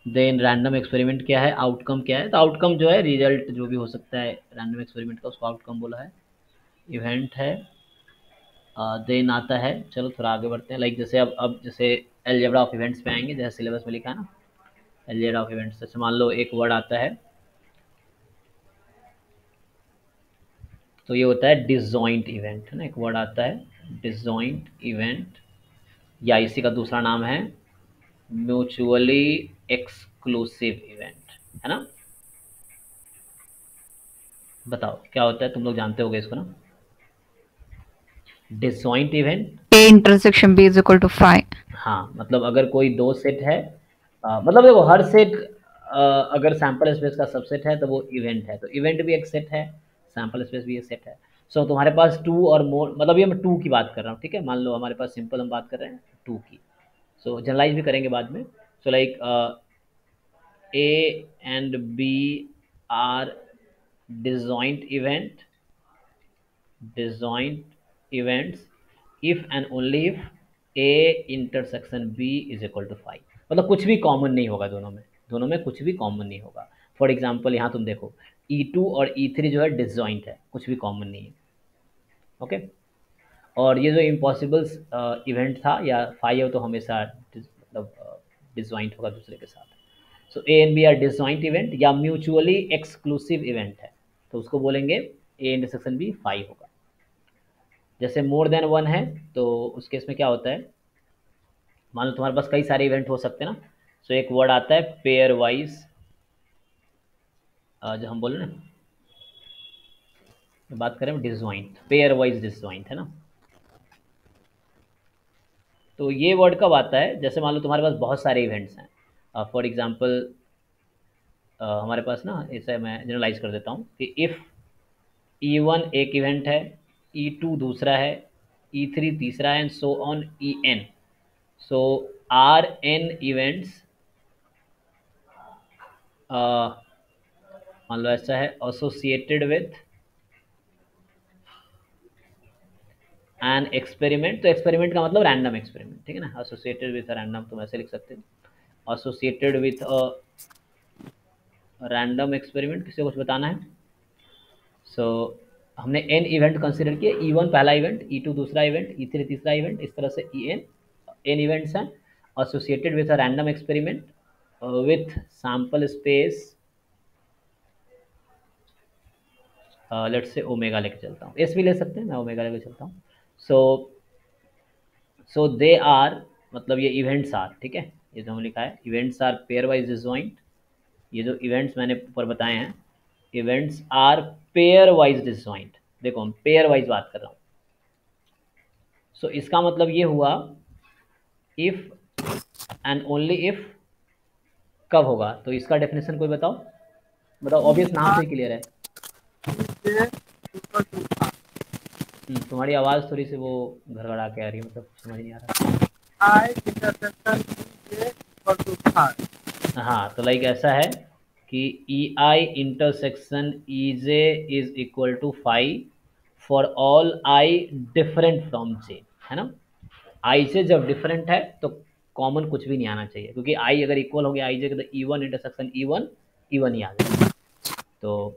देन रैंडम एक्सपेरिमेंट क्या है? आउटकम क्या है? तो आउटकम जो है रिज़ल्ट जो भी हो सकता है रैंडम एक्सपेरिमेंट का उसको आउटकम बोला है। इवेंट है। देन आता है। चलो थोड़ा आगे बढ़ते हैं। लाइक जैसे अब अब जैसे एलजेब्रा ऑफ़ इवेंट्स पे आएँगे, जैसे सिलेबस में लिखा है ना। एलजेब्रा ऑफ़ इवेंट्स जैसे मान लो एक वर्ड आता है। तो ये होता है डिजॉइंट इवेंट है ना? एक वर्ड आता है डिजॉइंट इवेंट या इसी का दूसरा नाम है म्यूचुअली एक्सक्लूसिव इवेंट है ना? बताओ क्या होता है? तुम लोग जानते होगे इसको ना? Disjoint event A intersection B is equal to five हाँ मतलब अगर कोई दो सेट है आ, मतलब देखो हर सेट आ, अगर सैंपल स्पेस का सबसेट है तो वो इवेंट है। तो इवेंट भी एक सेट है सैंपल स्पेस भी एक सेट है। सो so, तुम्हारे पास टू और मोर मतलब ये मैं टू की बात कर रहा हूँ ठीक है? मान लो हमारे पास सिंपल हम बात कर रहे हैं टू की। सो जनरलाइज भी करेंगे बाद में. So like A and B are disjoint event disjoint events if and only if A intersection B is equal to five मतलब कुछ भी कॉमन नहीं होगा दोनों में. दोनों में कुछ भी कॉमन नहीं होगा. फॉर एग्ज़ाम्पल यहाँ तुम देखो ई टू और ई थ्री जो है डिसजॉइंट है. कुछ भी कॉमन नहीं है. ओके और ये जो इम्पॉसिबल्स इवेंट था, या फाइव तो हमेशा मतलब डिसजॉइंट होगा दूसरे के साथ। So A and B are disjoint event या म्यूचुअली एक्सक्लूसिव इवेंट है। तो उसको बोलेंगे ए इंटरसेक्शन बी फाइव होगा। जैसे मोर देन वन है तो उस केस में क्या होता है? मान लो तुम्हारे पास कई सारे इवेंट हो सकते हैं ना। सो एक वर्ड आता है पेयर वाइज जो हम बोले ना, बात करें डिजॉइंट पेयर वाइज डिजॉइंट है ना? तो ये वर्ड कब आता है? जैसे मान लो तुम्हारे पास बहुत सारे इवेंट्स हैं। फॉर एग्जांपल हमारे पास ना इसे मैं जनरलाइज कर देता हूँ कि इफ़ ई वन एक इवेंट है ई e टू दूसरा है ई e थ्री तीसरा है and so on E n so are n events मान लो ऐसा है एसोसिएटेड विथ एन एक्सपेरिमेंट तो एक्सपेरिमेंट का मतलब रैंडम एक्सपेरिमेंट ठीक है ना? एसोसिएटेड विथ रैंडम तुम ऐसे लिख सकते हो। एसोसिएटेड विथ रैंडम एक्सपेरिमेंट किसी को कुछ बताना है? सो so, हमने एन इवेंट कंसिडर किए ई वन पहला इवेंट ई टू दूसरा इवेंट ई थ्री तीसरा इवेंट इस तरह से ई एन एन इवेंट्स हैं। Associated with a random experiment with sample space let say omega लेके चलता हूँ। एस भी ले सकते हैं मैं ओमेगा लेके चलता हूँ। सो सो दे आर मतलब ये इवेंट्स आर ठीक है? ये जो हम लिखा है events are pair wise disjoint ये जो इवेंट्स मैंने ऊपर बताए हैं events are pair wise disjoint देखो हम पेयर वाइज बात कर रहा हूँ। सो so, इसका मतलब ये हुआ इफ़ एंड ओनली इफ़ कब होगा? तो इसका डेफिनेशन कोई बताओ? बताओ ऑब्वियस नाम से क्लियर है तुम्हारी आवाज़ थोड़ी सी वो घरघड़ा के आ रही है मतलब समझ नहीं आ रहा। हाँ तो लाइक ऐसा है कि E i intersection E j is equal to phi for all i different from j है ना? आई से जब डिफरेंट है तो कॉमन कुछ भी नहीं आना चाहिए क्योंकि आई अगर इक्वल हो गया आई जे तो E one intersection E one E one ही आ जाएगा तो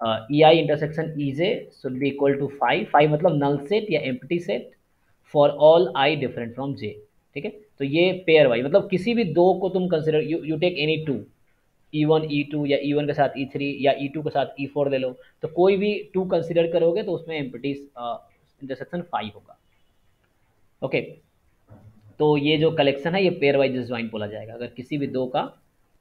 E i intersection E j should be equal to phi phi मतलब नल सेट या empty set for all i different from j ठीक है? तो ये पेयर वाइज मतलब किसी भी दो को तुम consider you take any two E one E two या ई वन के साथ ई e थ्री या ई e टू के साथ ई e फोर ले लो. तो कोई भी टू कंसिडर करोगे तो उसमें एम्प्टी इंटरसेक्शन फाइव होगा. ओके तो ये जो कलेक्शन है, ये पेयर वाइज डिजॉइंट बोला जाएगा. अगर किसी भी दो का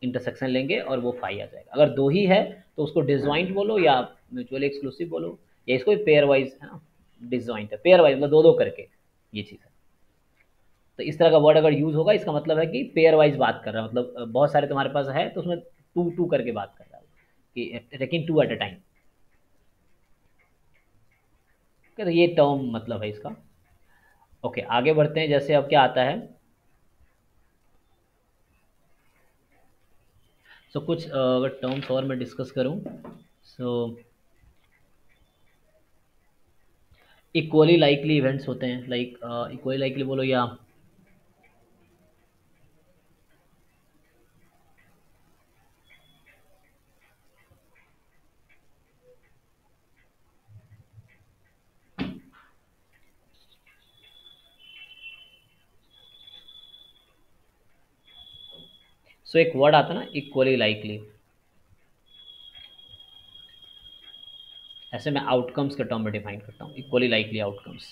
इंटरसेक्शन लेंगे और वो फाइव आ जाएगा। अगर दो ही है तो उसको डिजॉइंट बोलो या म्यूचुअली एक्सक्लूसिव बोलो। या इसको पेयर वाइज है ना? डिजॉइंट है। पेयर वाइज मतलब दो दो करके, ये चीज़ है। तो इस तरह का वर्ड अगर यूज़ होगा, इसका मतलब है कि पेयर वाइज बात कर रहा है। मतलब बहुत सारे तुम्हारे पास है तो उसमें टू टू करके बात कर रहा है। कि taking two at a time तो ये टर्म मतलब है इसका। ओके आगे बढ़ते हैं। जैसे अब क्या आता है? सो so, कुछ अगर टर्म्स और मैं डिस्कस करूँ सो इक्वली लाइकली इवेंट्स होते हैं लाइक इक्वली लाइकली बोलो या सो एक वर्ड आता ना इक्वली लाइकली ऐसे मैं आउटकम्स के टर्म में डिफाइन करता हूँ इक्वली लाइकली आउटकम्स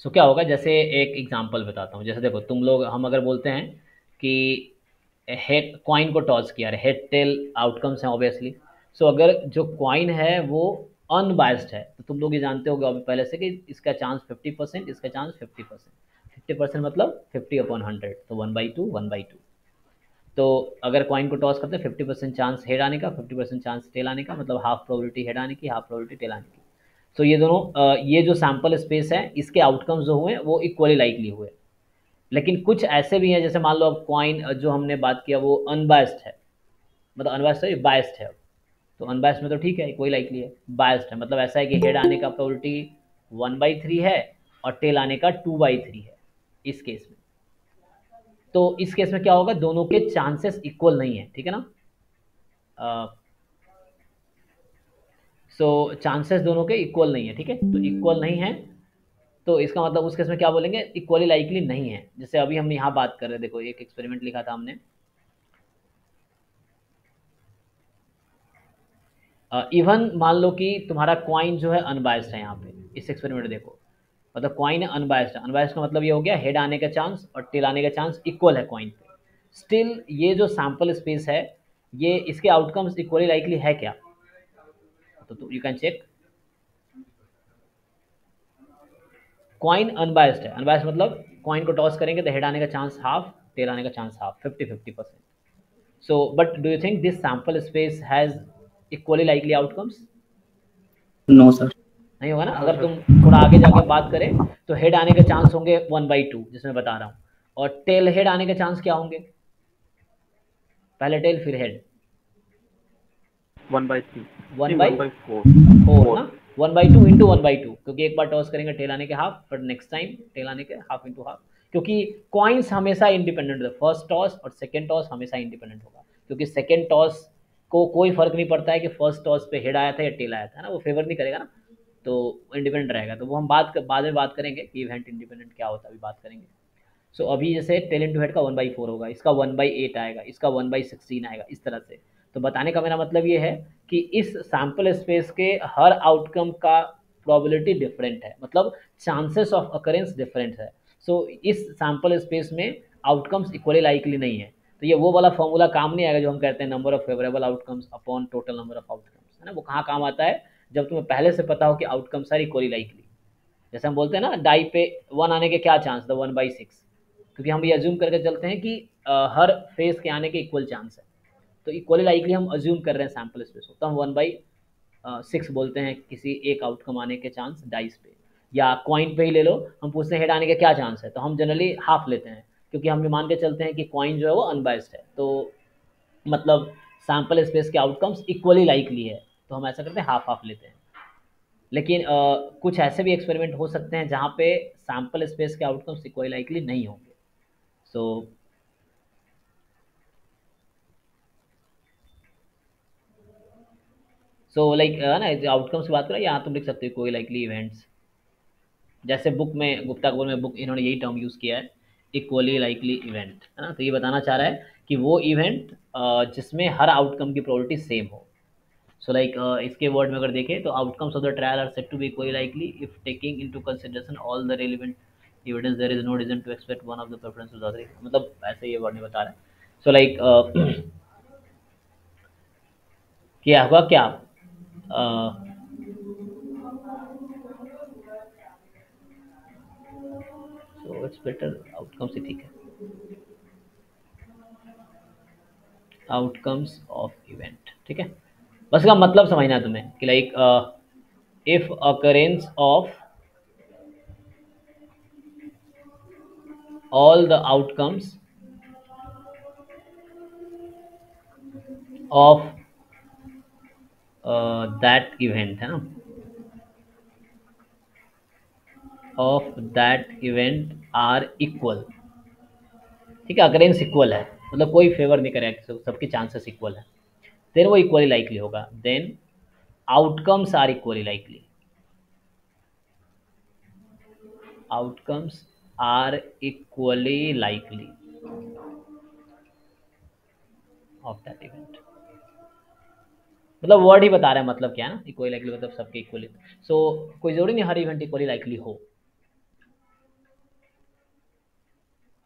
सो क्या होगा? जैसे एक एग्जांपल बताता हूँ. जैसे देखो, तुम लोग, हम अगर बोलते हैं कि हेड कॉइन को टॉस किया, अरे हेड टेल आउटकम्स हैं ऑब्वियसली सो अगर जो कॉइन है, वो अनबायस्ड है तो तुम लोग ये जानते हो अभी पहले से कि इसका चांस 50 परसेंट इसका चांस 50 परसेंट फिफ्टी परसेंट मतलब 50 अपॉन हंड्रेड तो one by two one by two तो अगर कॉइन को टॉस करते हैं फिफ्टी परसेंट चांस हेड आने का फिफ्टी परसेंट चांस टेल आने का मतलब हाफ़ प्रोबेबिलिटी हेड आने की हाफ़ प्रोबेबिलिटी टेल आने की। सो so, ये दोनों ये जो सैंपल स्पेस है इसके आउटकम्स जो हुए वो इक्वली लाइकली हुए। लेकिन कुछ ऐसे भी हैं जैसे मान लो अब कॉइन जो हमने बात किया वो अनबायस्ड है। मतलब अनबायस्ड है बायस्ड है। तो अनबायस्ड में तो ठीक है कोई लाइकली है बायस्ड है। मतलब ऐसा है कि हेड आने का प्रोबेबिलिटी वन बाई थ्री है और टेल आने का टू बाई थ्री है इस केस में। तो इस केस में क्या होगा? दोनों के चांसेस इक्वल नहीं है ठीक है ना? सो चांसेस दोनों के इक्वल नहीं है ठीक है? तो इक्वल नहीं है तो इसका मतलब उस केस में क्या बोलेंगे? इक्वली लाइकली नहीं है। जैसे अभी हम यहाँ बात कर रहे हैं देखो एक एक्सपेरिमेंट लिखा था हमने। इवन uh, मान लो कि तुम्हारा क्वाइन जो है अनबायस्ड है यहाँ पे इस एक्सपेरिमेंट देखो। मतलब अनबायस्ड है। अनबायस्ड का मतलब ये हो गया हेड आने का चांस और टेल आने का चांस इक्वल है क्वाइन पे। स्टिल ये जो सैंपल स्पेस है, ये इसके आउटकम्स इक्वली लाइकली है क्या? तो you can check coin unbiased है। अनबायस्ड मतलब क्वाइन को टॉस करेंगे तो हेड आने का चांस हाफ़ टेल आने का chance half fifty fifty percent so but do you think this sample space has equally likely outcomes no sir नहीं होगा ना? अगर तुम थोड़ा आगे जाकर बात करें तो हेड आने के चांस होंगे वन बाई टू जिसमें बता रहा हूँ। और टेल हेड आने के चांस क्या होंगे? पहले टेल फिर head one by three one by four ना? One by two into one by two क्योंकि एक बार टॉस करेंगे टेल आने के half but next time tail आने के हाफ़ इंटू हाफ़ क्योंकि कॉइन्स हमेशा इंडिपेंडेंट होता है। फ़र्स्ट टॉस और सेकेंड टॉस हमेशा इंडिपेंडेंट होगा। क्योंकि सेकेंड टॉस को कोई फ़र्क नहीं पड़ता है कि फ़र्स्ट टॉस पे हेड आया था या टेल आया था ना? वो फेवर नहीं करेगा ना। तो इंडिपेंडेंट रहेगा। तो वो हम बात कर, बाद में बात करेंगे कि इवेंट इंडिपेंडेंट क्या होता है अभी बात करेंगे। सो so, अभी जैसे टेल इंटू हेड का वन बाई फोर होगा इसका वन बाई एट आएगा इसका वन बाई सिक्सटीन आएगा इस तरह से। तो बताने का मेरा मतलब ये है कि इस सैंपल स्पेस के हर आउटकम का प्रोबेबिलिटी डिफरेंट है। मतलब चांसेस ऑफ़ अकरेंस डिफरेंट है। सो so, इस सैंपल स्पेस में आउटकम्स इक्वली लाइकली नहीं है। तो ये वो वाला फॉर्मूला काम नहीं आएगा जो हम कहते हैं number of favourable outcomes upon total number of outcomes है ना? वो कहाँ काम आता है? जब तुम्हें पहले से पता हो कि आउटकम्स आर इक्वली लाइकली जैसे हम बोलते हैं ना डाई पे वन आने के क्या chance the one by six क्योंकि हम ये अज्यूम करके चलते हैं कि हर फ़ेज़ के आने के इक्वल चांस है। तो इक्वली लाइकली हम अज्यूम कर रहे हैं सैंपल स्पेस को। तो हम वन बाई सिक्स बोलते हैं किसी एक आउटकम आने के चांस डाइस पे। या क्वाइन पे ही ले लो, हम पूछते हैं हेड आने के क्या चांस है? तो हम जनरली हाफ़ लेते हैं। क्योंकि हम ये मान के चलते हैं कि क्वाइन जो है वो अनबाइस्ड है। तो मतलब सैंपल स्पेस के आउटकम्स इक्वली लाइकली है। तो हम ऐसा करते हैं हाफ़ हाफ़ लेते हैं। लेकिन आ, कुछ ऐसे भी एक्सपेरिमेंट हो सकते हैं जहाँ पे सैंपल स्पेस के आउटकम्स इक्वली लाइकली नहीं होंगे। सो so, सो लाइक है ना आउटकम्स की बात करें यहाँ तुम लिख सकते हो कोई लाइकली इवेंट्स जैसे बुक में गुप्ता कपूर में बुक इन्होंने यही टर्म यूज़ किया है इक्वली लाइकली इवेंट है ना? तो ये बताना चाह रहा है कि वो इवेंट जिसमें हर आउटकम की प्रोबेबिलिटी सेम हो। So, लाइक uh, इसके वर्ड में अगर देखें तो outcomes of the trial are said to be equally likely if taking into consideration all the relevant evidence there is no reason to expect one of the preference मतलब ऐसे ये word नहीं बता रहा सो लाइक uh, क्या हुआ क्या? So it's better outcome से ठीक है। आउटकम्स ऑफ़ इवेंट ठीक है? बस का मतलब समझना है तुम्हें कि like if occurrence of all the outcomes of that event है ना? Of that event are equal ठीक है अकरेंस इक्वल है। मतलब कोई फेवर नहीं करेगा सबके चांसेस इक्वल है। देन वो इक्वली लाइकली होगा। Then outcomes are equally likely outcomes are equally likely of that event मतलब वर्ड ही बता रहे हैं मतलब क्या है ना? इक्वली लाइकली मतलब सबके इक्वली सो so, कोई ज़रूरी नहीं हर इवेंट इक्वली लाइकली हो।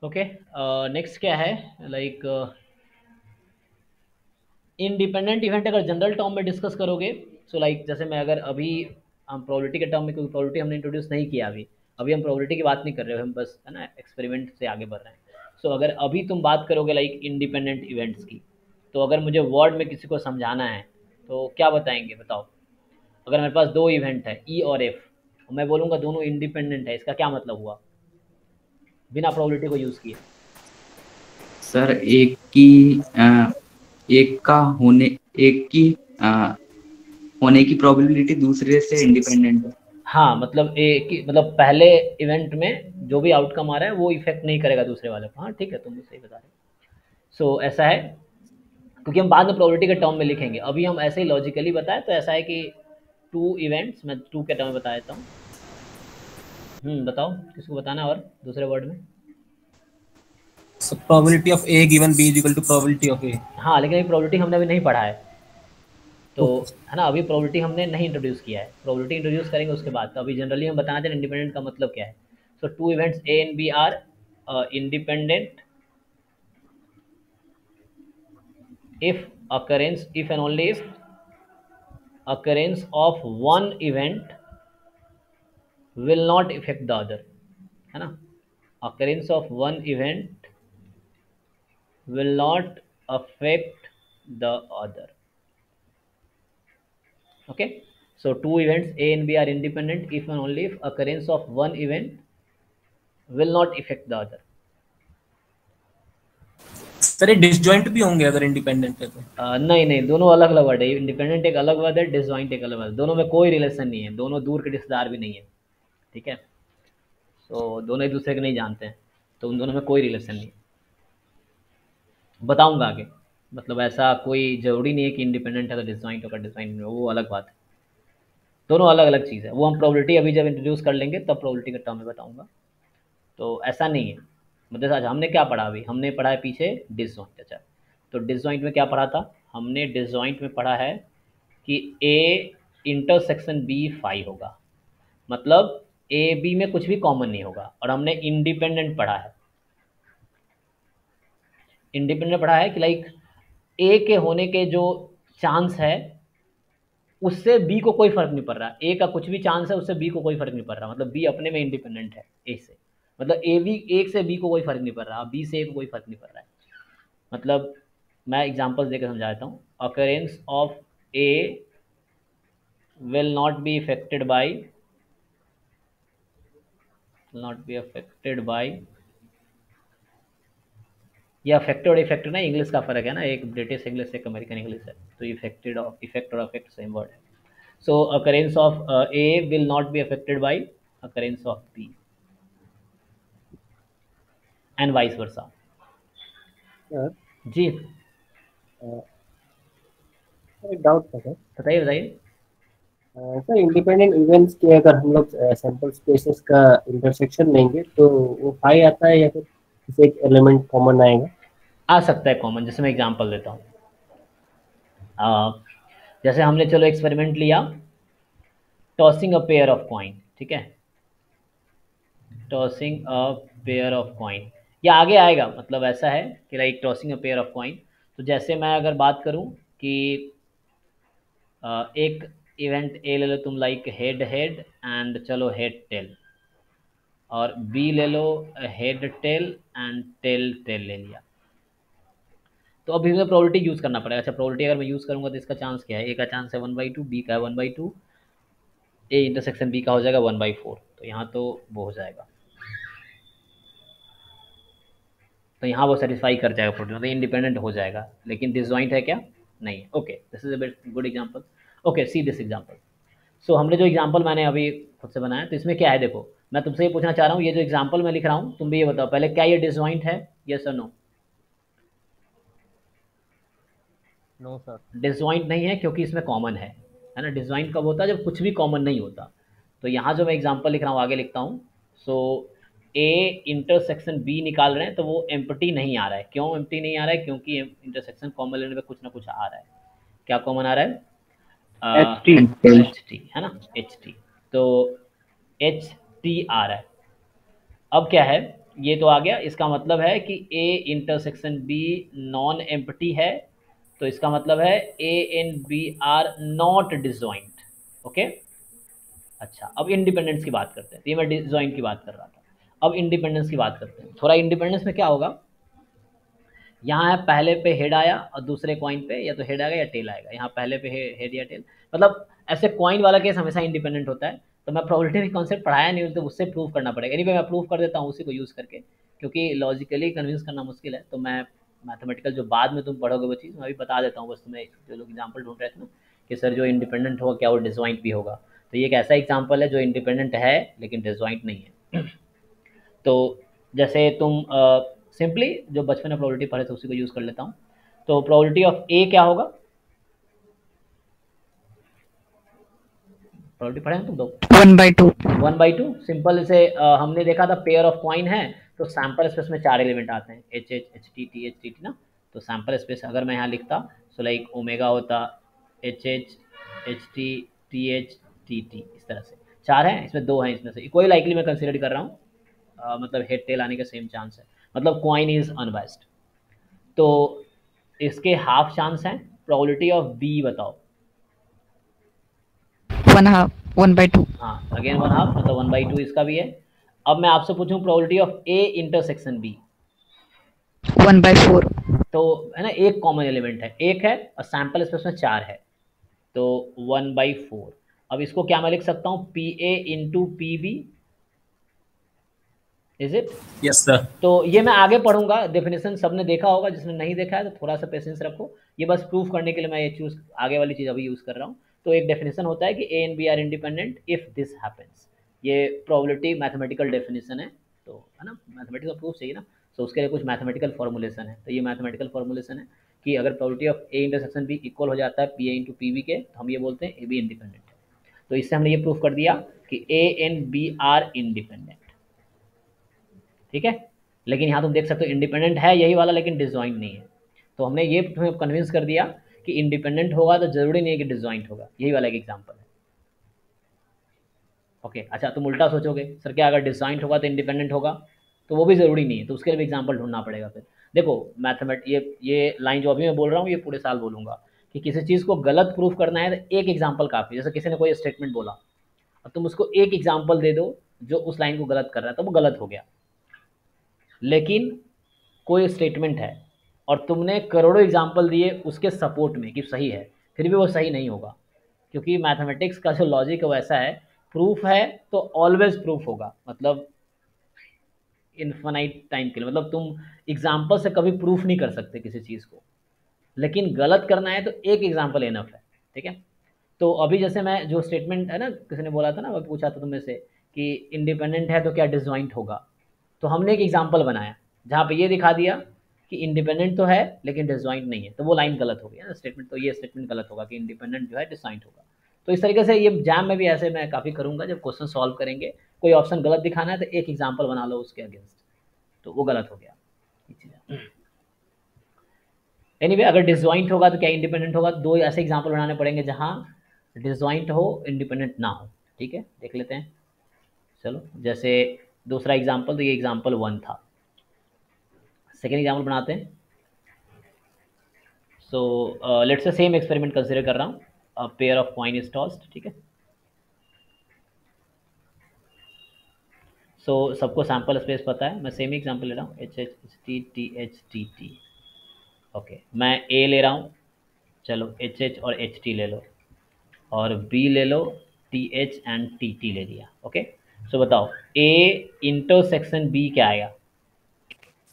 ओके नेक्स्ट क्या है? लाइक इंडिपेंडेंट इवेंट अगर जनरल टर्म में डिस्कस करोगे सो लाइक जैसे मैं अगर अभी हम प्रोबेबिलिटी के टर्म में क्योंकि प्रोबेबिलिटी हमने इंट्रोड्यूस नहीं किया अभी अभी हम प्रोबेबिलिटी की बात नहीं कर रहे हम बस है ना एक्सपेरिमेंट से आगे बढ़ रहे हैं। सो so, अगर अभी तुम बात करोगे लाइक इंडिपेंडेंट इवेंट्स की तो अगर मुझे वर्ड में किसी को समझाना है तो क्या बताएँगे बताओ? अगर मेरे पास दो इवेंट है ई e और एफ़ मैं बोलूँगा दोनों इंडिपेंडेंट है इसका क्या मतलब हुआ? बिना प्रोबेबिलिटी को यूज़ किए। सर एक की एक का होने एक की आ, होने की प्रोबेबिलिटी दूसरे से इंडिपेंडेंट है। हाँ मतलब एक मतलब पहले इवेंट में जो भी आउटकम आ रहा है वो इफ़ेक्ट नहीं करेगा दूसरे वाले को हाँ ठीक है तुम सही बता रहे हो। सो ऐसा है क्योंकि हम बाद में प्रोबेबिलिटी के टर्म में लिखेंगे। अभी हम ऐसे ही लॉजिकली बताए तो ऐसा है कि टू इवेंट्स मैं टू के टर्म में बता देता हूँ। हम्म बताओ किसको बताना और दूसरे वर्ड में? Probability of A given B is equal to probability of A हाँ लेकिन अभी प्रोबेबिलिटी हमने अभी नहीं पढ़ा है। तो है ना अभी प्रोबेबिलिटी हमने नहीं इंट्रोड्यूस किया है। प्रोबेबिलिटी इंट्रोड्यूस करेंगे उसके बाद। तो अभी जनरली हम बताते हैं इंडिपेंडेंट का मतलब क्या है। So two events A and B are independent if occurrence if and only if occurrence of one event will not effect the other है ना? Occurrence of one event will not affect the other. Okay? So two events a and b are independent if and only if occurrence of one event will not affect the other. Sir ये disjoint भी होंगे अगर independent है तो? आ, नहीं नहीं दोनों अलग अलग वर्ड है। इंडिपेंडेंट एक अलग वर्ड है डिसजॉइंट एक अलग वर्ड दोनों में कोई रिलेशन नहीं है। दोनों दूर के रिश्तेदार भी नहीं है। ठीक है? तो दोनों एक दूसरे को नहीं जानते हैं। तो उन दोनों में कोई रिलेशन नहीं है। बताऊँगा आगे। मतलब ऐसा कोई ज़रूरी नहीं है कि इंडिपेंडेंट है तो डिसजॉइंट होगा डिसजॉइंट वो अलग बात है। दोनों अलग अलग चीज़ है। वो हम प्रोबेबिलिटी अभी जब इंट्रोड्यूस कर लेंगे, तब प्रोबेबिलिटी का टर्म में बताऊँगा। तो ऐसा नहीं है। मतलब आज हमने क्या पढ़ा अभी? हमने पढ़ा है पीछे डिसजॉइंट अच्छा। तो डिसजॉइंट में क्या पढ़ा था? हमने डिसजॉइंट में पढ़ा है कि ए इंटरसेक्शन बी फाइव होगा। मतलब ए बी में कुछ भी कॉमन नहीं होगा। और हमने इंडिपेंडेंट पढ़ा है। इंडिपेंडेंट पढ़ा है कि लाइक ए के होने के जो चांस है, उससे बी को कोई फ़र्क नहीं पड़ रहा। ए का कुछ भी चांस है, उससे बी को कोई फ़र्क नहीं पड़ रहा। मतलब बी अपने में इंडिपेंडेंट है ए से। मतलब ए बी एक से बी को कोई फ़र्क नहीं पड़ रहा बी से ए को कोई फ़र्क नहीं पड़ रहा है। मतलब मैं एग्जांपल्स देकर समझा देता हूँ। Occurrence of A will not be effected by not be affected by ये अफेक्टेड और इफेक्टेड ना इंग्लिश का फ़र्क है ना एक ब्रिटिश इंग्लिश एक अमेरिकन इंग्लिश है तो इफेक्टेड ऑफ़ इफ़ेक्ट और अफेक्ट सेम वर्ड है। So occurrence of A will not be affected by occurrence of B and vice versa ji. Doubt था सर बताइए बताइए। सर इंडिपेंडेंट इवेंट्स के अगर हम लोग सैंपल स्पेसेस का इंटरसेक्शन लेंगे तो वो फाई आता है या फिर किसी एक एलिमेंट कॉमन आएगा। आ सकता है कॉमन जैसे मैं एग्जांपल देता हूँ। जैसे हमने चलो एक्सपेरिमेंट लिया। Tossing a pair of coin ठीक है? Tossing a pair of coin या आगे आएगा मतलब ऐसा है कि like tossing a pair of coin तो जैसे मैं अगर बात करूँ कि एक इवेंट ए ले लो, तुम लाइक हेड हेड एंड चलो हेड टेल और बी ले लो head tail and tail tail ले लिया। तो अभी मुझे प्रोबेबिलिटी यूज़ करना पड़ेगा। अच्छा प्रोबेबिलिटी अगर मैं यूज़ करूँगा तो इसका चांस क्या है? ए का चांस है वन बाई टू बी का है one by two A intersection B का हो जाएगा वन बाई फोर तो यहाँ तो वो हो जाएगा। तो यहाँ वो सेटिस्फाई कर जाएगा प्रोटीन मतलब इंडिपेंडेंट हो जाएगा। लेकिन डिजॉइंट है क्या? नहीं है। Okay this is a good example okay see this example so हमने जो एग्ज़ाम्पल मैंने अभी खुद से बनाया तो इसमें क्या है देखो? मैं तुमसे ये पूछना चाह रहा हूँ ये जो एग्ज़ाम्पल मैं लिख रहा हूँ तुम भी ये बताओ पहले क्या ये डिजॉइंट है? यस और नो नो सर डिजॉइंट नहीं है क्योंकि इसमें कॉमन है है ना? डिजॉइंट कब होता है? जब कुछ भी कॉमन नहीं होता। तो यहाँ जो मैं एग्ज़ाम्पल लिख रहा हूँ आगे लिखता हूँ। सो ए इंटरसेक्शन बी निकाल रहे हैं तो वो एम्पटी नहीं आ रहा है। क्यों एम्पटी नहीं आ रहा है? क्योंकि इंटरसेक्शन कॉमन लेने पे कुछ ना कुछ आ रहा है। क्या कॉमन आ रहा है? एच टी है ना? एच टी तो एच टी आ रहा है। अब क्या है? ये तो आ गया। इसका मतलब है कि A intersection B non empty है। तो इसका मतलब है A and B are not disjoint okay अच्छा अब इंडिपेंडेंस की बात करते हैं। तो ये मैं डिजॉइंट की बात कर रहा था। अब इंडिपेंडेंस की बात करते हैं। थोड़ा इंडिपेंडेंस में क्या होगा? यहाँ है पहले पे हेड आया और दूसरे कॉइन पे, या तो हेड आएगा या टेल आएगा। यहाँ पहले पे हेड या टेल मतलब ऐसे कॉइन वाला केस हमेशा इंडिपेंडेंट होता है। तो मैं प्रोबेबिलिटी कॉन्सेप्ट पढ़ाया नहीं तो उससे प्रूव करना पड़ेगा। एनी मैं प्रूव कर देता हूँ उसी को यूज़ करके। क्योंकि लॉजिकली कन्विंस करना मुश्किल है तो मैं मैथमेटिकल जो बाद में तुम पढ़ोगे वो चीज़ मैं अभी बता देता हूँ बस तुम्हें जो लोग एग्ज़ाम्पल ढूंढ रहे थे ना कि सर जो इंडिपेंडेंट होगा क्या वो डिजॉइंट भी होगा? तो ये एक ऐसा एग्ज़ाम्पल है जो इंडिपेंडेंट है लेकिन डिजॉइंट नहीं है। तो जैसे तुम सिंपली uh, जो बचपन में प्रोबेबिलिटी पढ़े थे उसी को यूज़ कर लेता हूँ। तो प्रोबेबिलिटी ऑफ़ ए क्या होगा? प्रोबेबिलिटी पढ़े तुम दो one by two one by two simple से uh, हमने देखा था पेयर ऑफ़ कॉइन है तो सैंपल स्पेस में चार एलिमेंट आते हैं. H H H T T H T T ना? तो सैंपल स्पेस अगर मैं यहाँ लिखता सो लाइक ओमेगा होता H H H T T H T T इस तरह से. चार हैं इसमें दो हैं इसमें से. कोई लाइकली मैं कंसिडर कर रहा हूँ मतलब हेड टेल आने का सेम चांस है. मतलब क्वाइन इज़ अनबाइस्ड तो इसके हाफ़ चांस हैं प्रोबेबिलिटी ऑफ़ बी बताओ. One half one by two हाँ अगेन वन हाफ़ मतलब वन बाई टू इसका भी है। अब मैं आपसे पूछूँ probability of A intersection B one by four तो है ना एक कॉमन एलिमेंट है। एक है और सैंपल स्पेस में चार है। तो वन बाई फोर अब इसको क्या मैं लिख सकता हूँ? P A into P B is it yes sir तो ये मैं आगे पढ़ूँगा। डेफिनेशन सबने देखा होगा जिसने नहीं देखा है तो थोड़ा सा पेशेंस रखो। ये बस प्रूफ करने के लिए मैं ये चूज़ आगे वाली चीज़ अभी यूज़ कर रहा हूँ। तो एक डेफिनेशन होता है कि A and B are independent if this happens ये प्रोबेबिलिटी मैथमेटिकल डेफिनेशन है तो है ना? मैथमेटिकल प्रूफ चाहिए ना? तो उसके लिए कुछ मैथमेटिकल फॉर्मुलेशन है। तो ये मैथमेटिकल फॉर्मुलेशन है कि अगर probability of A intersection B equal हो जाता है P A into P B के तो हम ये बोलते हैं ए बी इंडिपेंडेंट तो इससे हमने ये प्रूफ कर दिया कि A and B are independent ठीक है? लेकिन यहाँ तुम देख सकते हो इंडिपेंडेंट है यही वाला, लेकिन डिजॉइंट नहीं है। तो हमने ये कन्विंस कर दिया कि इंडिपेंडेंट होगा तो ज़रूरी नहीं है कि डिजॉइंट होगा। यही वाला एक एग्ज़ाम्पल है। ओके अच्छा तुम उल्टा सोचोगे, सर, क्या अगर डिजॉइंट होगा तो इंडिपेंडेंट होगा? तो वो भी ज़रूरी नहीं है तो उसके लिए भी एग्ज़ाम्पल ढूंढना पड़ेगा फिर। देखो मैथमेट ये ये लाइन जो अभी मैं बोल रहा हूँ, ये पूरे साल बोलूँगा कि किसी चीज़ को गलत प्रूफ करना है तो एक एग्ज़ाम्पल काफ़ी जैसे किसी ने कोई स्टेटमेंट बोला, अब तुम उसको एक एग्ज़ाम्पल दे दो जो उस लाइन को गलत कर रहा है तो वो गलत हो गया। लेकिन कोई स्टेटमेंट है और तुमने करोड़ों एग्ज़ाम्पल दिए उसके सपोर्ट में कि सही है। फिर भी वो सही नहीं होगा। क्योंकि मैथमेटिक्स का जो लॉजिक है वैसा है प्रूफ है तो ऑलवेज प्रूफ होगा। मतलब इन्फानाइट टाइम के लिए। मतलब तुम एग्ज़ाम्पल से कभी प्रूफ नहीं कर सकते किसी चीज़ को। लेकिन गलत करना है तो एक एग्ज़ाम्पल इनफ है, ठीक है? तो अभी जैसे मैं जो स्टेटमेंट है ना, किसी ने बोला था ना, मैं पूछा था तुम्हें से कि इंडिपेंडेंट है तो क्या डिजॉइंट होगा? तो हमने एक एग्ज़ाम्पल बनाया, जहाँ पे ये दिखा दिया कि इंडिपेंडेंट तो है लेकिन डिजॉइंट नहीं है। तो वो लाइन गलत हो गया ना स्टेटमेंट तो ये स्टेटमेंट गलत होगा कि इंडिपेंडेंट जो है डिजॉइंट होगा। तो इस तरीके से ये जैम में भी ऐसे मैं काफ़ी करूँगा जब क्वेश्चन सॉल्व करेंगे कोई ऑप्शन गलत दिखाना है तो एक एग्ज़ाम्पल बना लो उसके अगेंस्ट तो वो गलत हो गया। एनी anyway, अगर डिजॉइंट होगा तो क्या इंडिपेंडेंट होगा? दो ऐसे एग्ज़ाम्पल बनाने पड़ेंगे जहाँ डिजॉइंट हो इंडिपेंडेंट ना हो। ठीक है? देख लेते हैं। चलो जैसे दूसरा एग्ज़ाम्पल तो ये एग्ज़ाम्पल वन था। सेकेंड एग्ज़ाम्पल बनाते हैं। So let's say same experiment consider कर रहा हूँ। Pair of coin is tossed ठीक है? सो सबको सैंपल स्पेस पता है। मैं सेम ही एग्ज़ाम्पल ले रहा हूँ। H H T T H T T okay मैं ए ले रहा हूँ। चलो एच एच और एच टी ले लो। और बी ले लो T H and T T ले लिया। ओके सो बताओ ए इंटरसेक्शन बी क्या आएगा?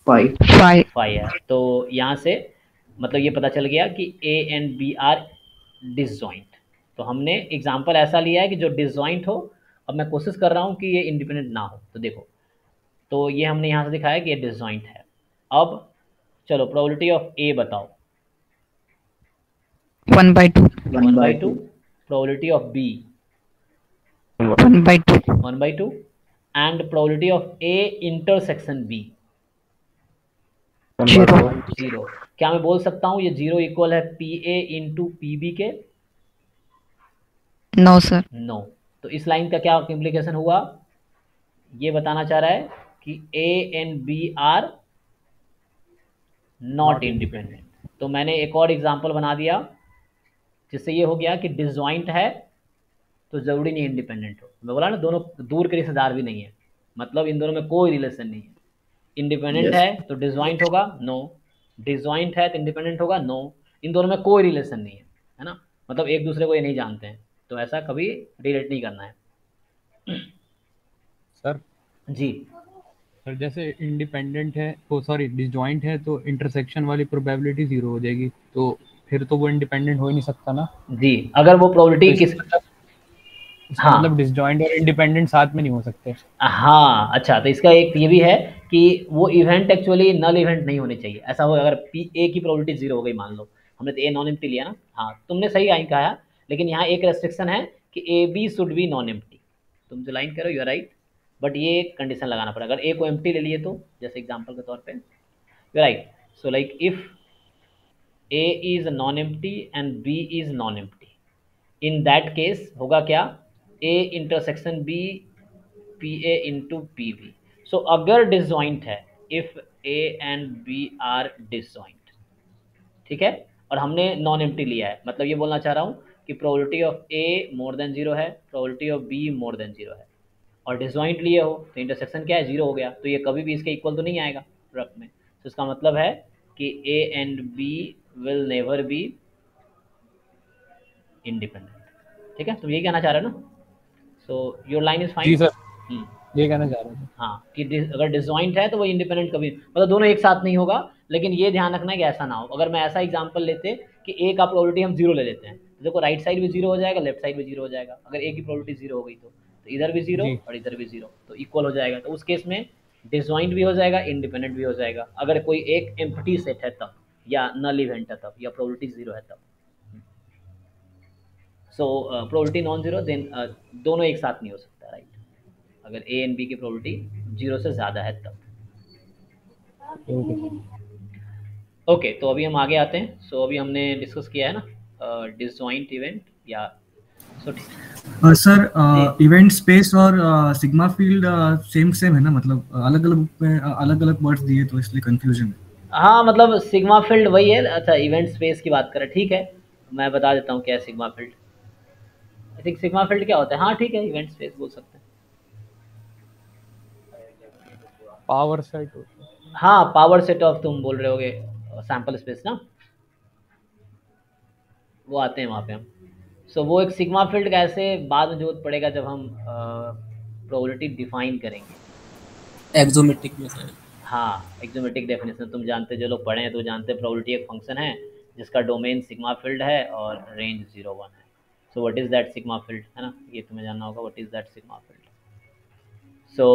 फाइव फाइव फाइव है तो यहाँ से मतलब ये पता चल गया कि A and B are disjoint तो हमने एग्ज़ाम्पल ऐसा लिया है कि जो डिसजॉइंट हो अब मैं कोशिश कर रहा हूँ कि ये इंडिपेंडेंट ना हो। तो देखो तो ये हमने यहाँ से दिखाया कि ये डिसजॉइंट है। अब चलो प्रोबेबिलिटी ऑफ़ ए बताओ। One by two one by two probability of B one by two one by two and probability of A intersection B zero. Zero. क्या मैं बोल सकता हूँ ये ज़ीरो इक्वल है P A into P B के? No sir no तो इस लाइन का क्या इम्प्लीकेशन हुआ? ये बताना चाह रहा है कि A and B are not independent तो मैंने एक और एग्जांपल बना दिया जिससे ये हो गया कि डिजॉइंट है तो ज़रूरी नहीं इंडिपेंडेंट हो। मैं बोला ना दोनों दूर के रिश्तेदार भी नहीं है। मतलब इन दोनों में कोई रिलेशन नहीं है। Independent Yes. है तो डिजॉइंट होगा नो डिजॉइंट है तो इंडिपेंडेंट होगा नो इन दोनों में कोई रिलेशन नहीं है है ना? मतलब एक दूसरे को ये नहीं जानते हैं तो ऐसा कभी रिलेट नहीं करना है। सर? जी। सर जैसे इंडिपेंडेंट है वो सॉरी डिसजॉइंट है तो इंटरसेक्शन वाली प्रोबेबिलिटी ज़ीरो हो जाएगी तो फिर तो वो इंडिपेंडेंट हो ही नहीं सकता ना? जी अगर वो प्रोबेबिलिटी किस इसका हाँ। मतलब डिसजॉइंट और इंडिपेंडेंट साथ में नहीं हो सकते। हाँ अच्छा तो इसका एक ये भी है कि वो इवेंट एक्चुअली नल इवेंट नहीं होने चाहिए। ऐसा हो, अगर पी ए की प्रोबेबिलिटी ज़ीरो हो गई, मान लो, हमने तो ए नॉन एम्प्टी लिया ना। हाँ तुमने सही लाइन कहा, लेकिन यहाँ एक रेस्ट्रिक्शन है कि A B should be non empty तुम जो लाइन करो यू राइट बट ये कंडीशन लगाना पड़ेगा अगर ए को एम्प्टी ले लिए तो जैसे एग्ज़ाम्पल के तौर पर you write so like if A is non empty and B is non empty in that case होगा क्या? A intersection B P A into P B so अगर डिसजॉइंट है if A and B are disjoint ठीक है? और हमने non empty लिया है मतलब ये बोलना चाह रहा हूँ कि probability of A more than zero है probability of B more than zero है। और डिसजॉइंट लिए हो तो इंटरसेक्शन क्या है? ज़ीरो हो गया। तो ये कभी भी इसके इक्वल तो नहीं आएगा प्रोडक्ट में। तो इसका मतलब है कि A and B will never be independent ठीक है? तुम यही कहना चाह रहे हो ना? So your line is fine ji sir ये कहना चाह रहा था हाँ कि अगर डिसजॉइंट है तो वो इंडिपेंडेंट कभी मतलब दोनों एक साथ नहीं होगा लेकिन ये ध्यान रखना है कि ऐसा ना हो। अगर मैं ऐसा एग्जांपल लेते कि ए का प्रोबेबिलिटी हम ज़ीरो ले लेते हैं तो देखो राइट साइड भी ज़ीरो हो जाएगा लेफ़्ट साइड भी ज़ीरो हो जाएगा। अगर ए की प्रोबेबिलिटी ज़ीरो हो गई तो तो इधर भी ज़ीरो और इधर भी ज़ीरो तो इक्वल हो जाएगा। तो उस केस में डिसजॉइंट भी हो जाएगा इंडिपेंडेंट भी हो जाएगा। अगर कोई एक एम्पटी सेट है तब या नल इवेंट है तब या प्रोबेबिलिटी ज़ीरो है तब। So probability non zero then दोनों एक साथ नहीं हो सकता। अगर ए एंड बी की प्रोबेबिलिटी ज़ीरो से ज़्यादा है तब। ओके तो अभी हम आगे आते हैं। सो अभी हमने डिस्कस किया है ना डिसजॉइंट इवेंट या सो सर इवेंट स्पेस और सिग्मा फ़ील्ड सेम सेम है ना? मतलब अलग अलग में अलग अलग वर्ड्स दिए तो इसलिए कंफ्यूजन है। हाँ मतलब सिग्मा फ़ील्ड वही है। अच्छा इवेंट स्पेस की बात करें ठीक है। मैं बता देता हूँ क्या है sigma field I think sigma field क्या होता है? हाँ ठीक है इवेंट स्पेस बोल सकते पावर सेट हाँ। पावर सेट ऑफ़ तुम बोल रहे होगे सैंपल स्पेस ना? वो आते हैं वहाँ पे हम। सो so, वो एक सिग्मा फ़ील्ड कैसे बाद में ज़रूरत पड़ेगा जब हम प्रोबेबिलिटी डिफाइन करेंगे। एक्सोमेट्रिक में हाँ एक्जोमेटिक डेफिनेशन तुम जानते जो लोग पढ़े हैं तो जानते हैं प्रोबेबिलिटी एक फ़ंक्शन है जिसका डोमेन सिग्मा फ़ील्ड है और रेंज ज़ीरो वन है। So what is that sigma field है ना? ये तुम्हें जानना होगा what is that sigma field so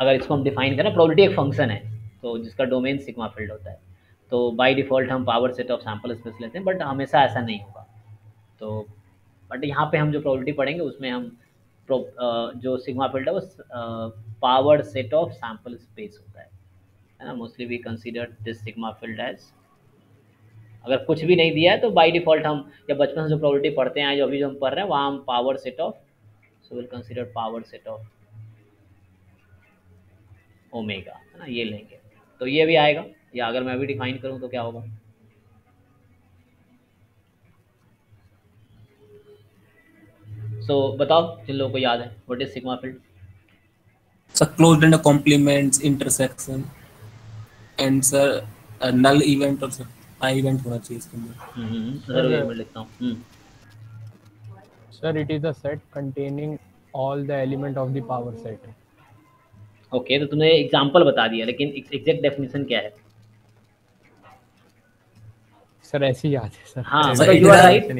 अगर इसको हम डिफाइन करें प्रोबेबिलिटी एक फ़ंक्शन है तो जिसका डोमेन सिग्मा फ़ील्ड होता है। तो बाय डिफ़ॉल्ट हम power set of sample space लेते हैं बट हमेशा ऐसा नहीं होगा। तो बट यहाँ पे हम जो प्रोबेबिलिटी पढ़ेंगे, उसमें हम प्रो जो सिग्मा फ़ील्ड है वो power set of sample space होता है। है ना? Mostly we consider this sigma field as अगर कुछ भी नहीं दिया है तो बाय डिफ़ॉल्ट हम, या बचपन से जो प्रोबेबिलिटी पढ़ते हैं जो अभी जो हम पढ़ रहे हैं, वहाँ हम power set of so will consider power set of omega है ना ये लेंगे। तो ये भी आएगा। या अगर मैं अभी डिफाइन करूँ तो क्या होगा? सो so, बताओ जिन लोगों को याद है what is sigma field sir closed and complements intersection and sir null event और सर आई इवेंट होना चाहिए इसके अंदर। ज़रूर मैं लिखता हूँ। हम्म, sir it is a set containing all the element of the power set okay तो तुमने एग्जांपल बता दिया लेकिन एग्जैक्ट डेफिनेशन क्या है सर ऐसे ही याद है सर हाँ मतलब यू आर राइट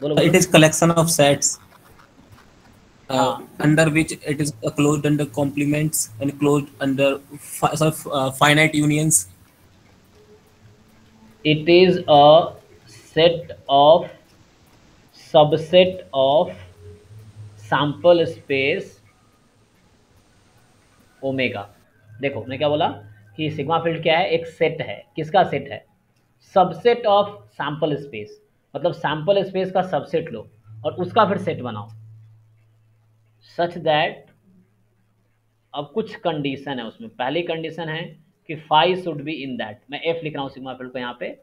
बोलो बोलो is collection of sets uh, हाँ. under which it is uh, closed under complements and closed under fi- sort of, uh, finite unions it is a set of subset of sample space omega देखो मैंने क्या बोला कि sigma field क्या है? एक set है। किसका सेट है? सबसेट ऑफ़ सैंपल स्पेस मतलब सैंपल स्पेस का सबसेट लो और उसका फिर सेट बनाओ। सच दैट अब कुछ कंडीशन है उसमें। पहली कंडीशन है कि five should be in that मैं एफ़ लिख रहा हूँ सिग्मा फ़ील्ड को यहाँ पे।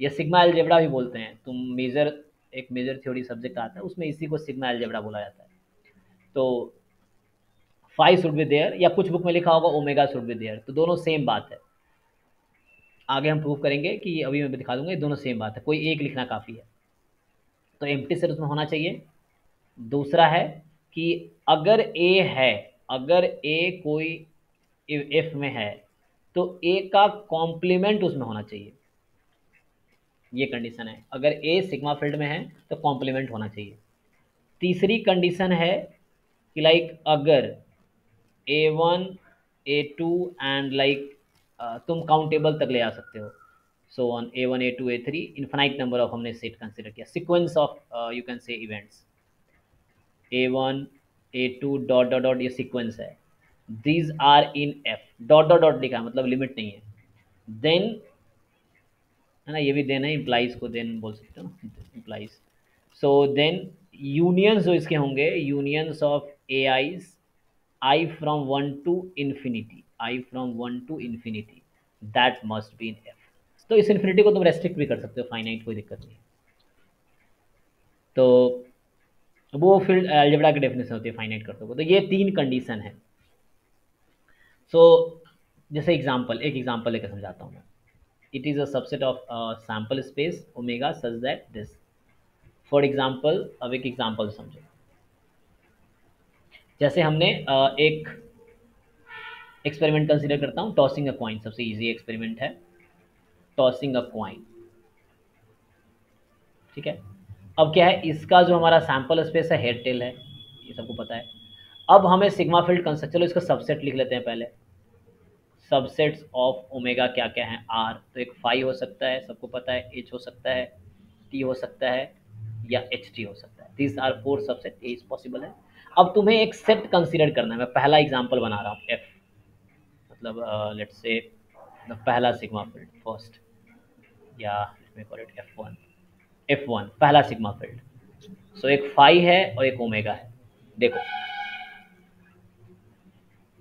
या सिग्मा एल्जेब्रा भी बोलते हैं। तुम मेजर एक मेजर थ्योरी सब्जेक्ट आता है, उसमें इसी को सिग्मा एल्जेब्रा बोला जाता है। तो फाइव शुड बी देयर या कुछ बुक में लिखा होगा ओमेगा शुड बी देयर तो दोनों सेम बात है। आगे हम प्रूव करेंगे कि अभी मैं दिखा दूँगा, ये दोनों सेम बात है, कोई एक लिखना काफ़ी है। तो एम्प्टी सेट उसमें होना चाहिए। दूसरा है कि अगर ए है, अगर ए कोई एफ़ में है तो ए का कॉम्प्लीमेंट उसमें होना चाहिए। ये कंडीशन है। अगर ए सिग्मा फ़ील्ड में है तो कॉम्प्लीमेंट होना चाहिए। तीसरी कंडीशन है कि लाइक अगर A one A two and like तुम काउंटेबल तक ले आ सकते हो। So on A one A two A three infinite number of हमने सेट कंसिडर किया। Sequence of you can say events A one A two dot dot dot ये sequence है। These are in F dot dot dot लिखा है मतलब limit नहीं है। Then है ना ये भी देन है इम्प्लाइज को देन बोल सकते हो इम्प्लाइज सो देन यूनियंस जो इसके होंगे unions of A I's I from one to infinity I from one to infinity that must be in F तो इस इन्फिनिटी को तुम रेस्ट्रिक्ट भी कर सकते हो फाइनाइट कोई दिक्कत नहीं तो वो फिर एल्जेब्रा की डेफिनेशन होती है फाइनाइट करते हो तो ये तीन कंडीशन है। सो so, जैसे एग्जांपल एक एग्जांपल लेकर समझाता हूँ मैं। It is a subset of sample space omega such that this for example अब एक एग्जांपल समझो। जैसे हमने uh, एक एक्सपेरिमेंट कंसिडर करता हूँ टॉसिंग अ क्वाइन सबसे इजी एक्सपेरिमेंट है। टॉसिंग अ क्वाइन ठीक है? अब क्या है इसका जो हमारा सैंपल स्पेस है हेड टेल है ये सबको पता है। अब हमें सिग्मा फ़ील्ड कंसेप्ट चलो इसका सबसेट लिख लेते हैं पहले। सबसेट्स ऑफ़ ओमेगा क्या क्या हैं? आर तो एक फाइव हो सकता है, सबको पता है एच हो सकता है टी हो सकता है, या एच टी हो सकता है। This are four subset A is possible है। अब तुम्हें एक सेट कंसिडर करना है। मैं पहला एग्जांपल बना रहा हूँ एफ़ मतलब लेट्स से पहला सिग्मा फ़ील्ड फ़र्स्ट या let it F one F one पहला सिग्मा फ़ील्ड सो एक फाई है और एक ओमेगा है। देखो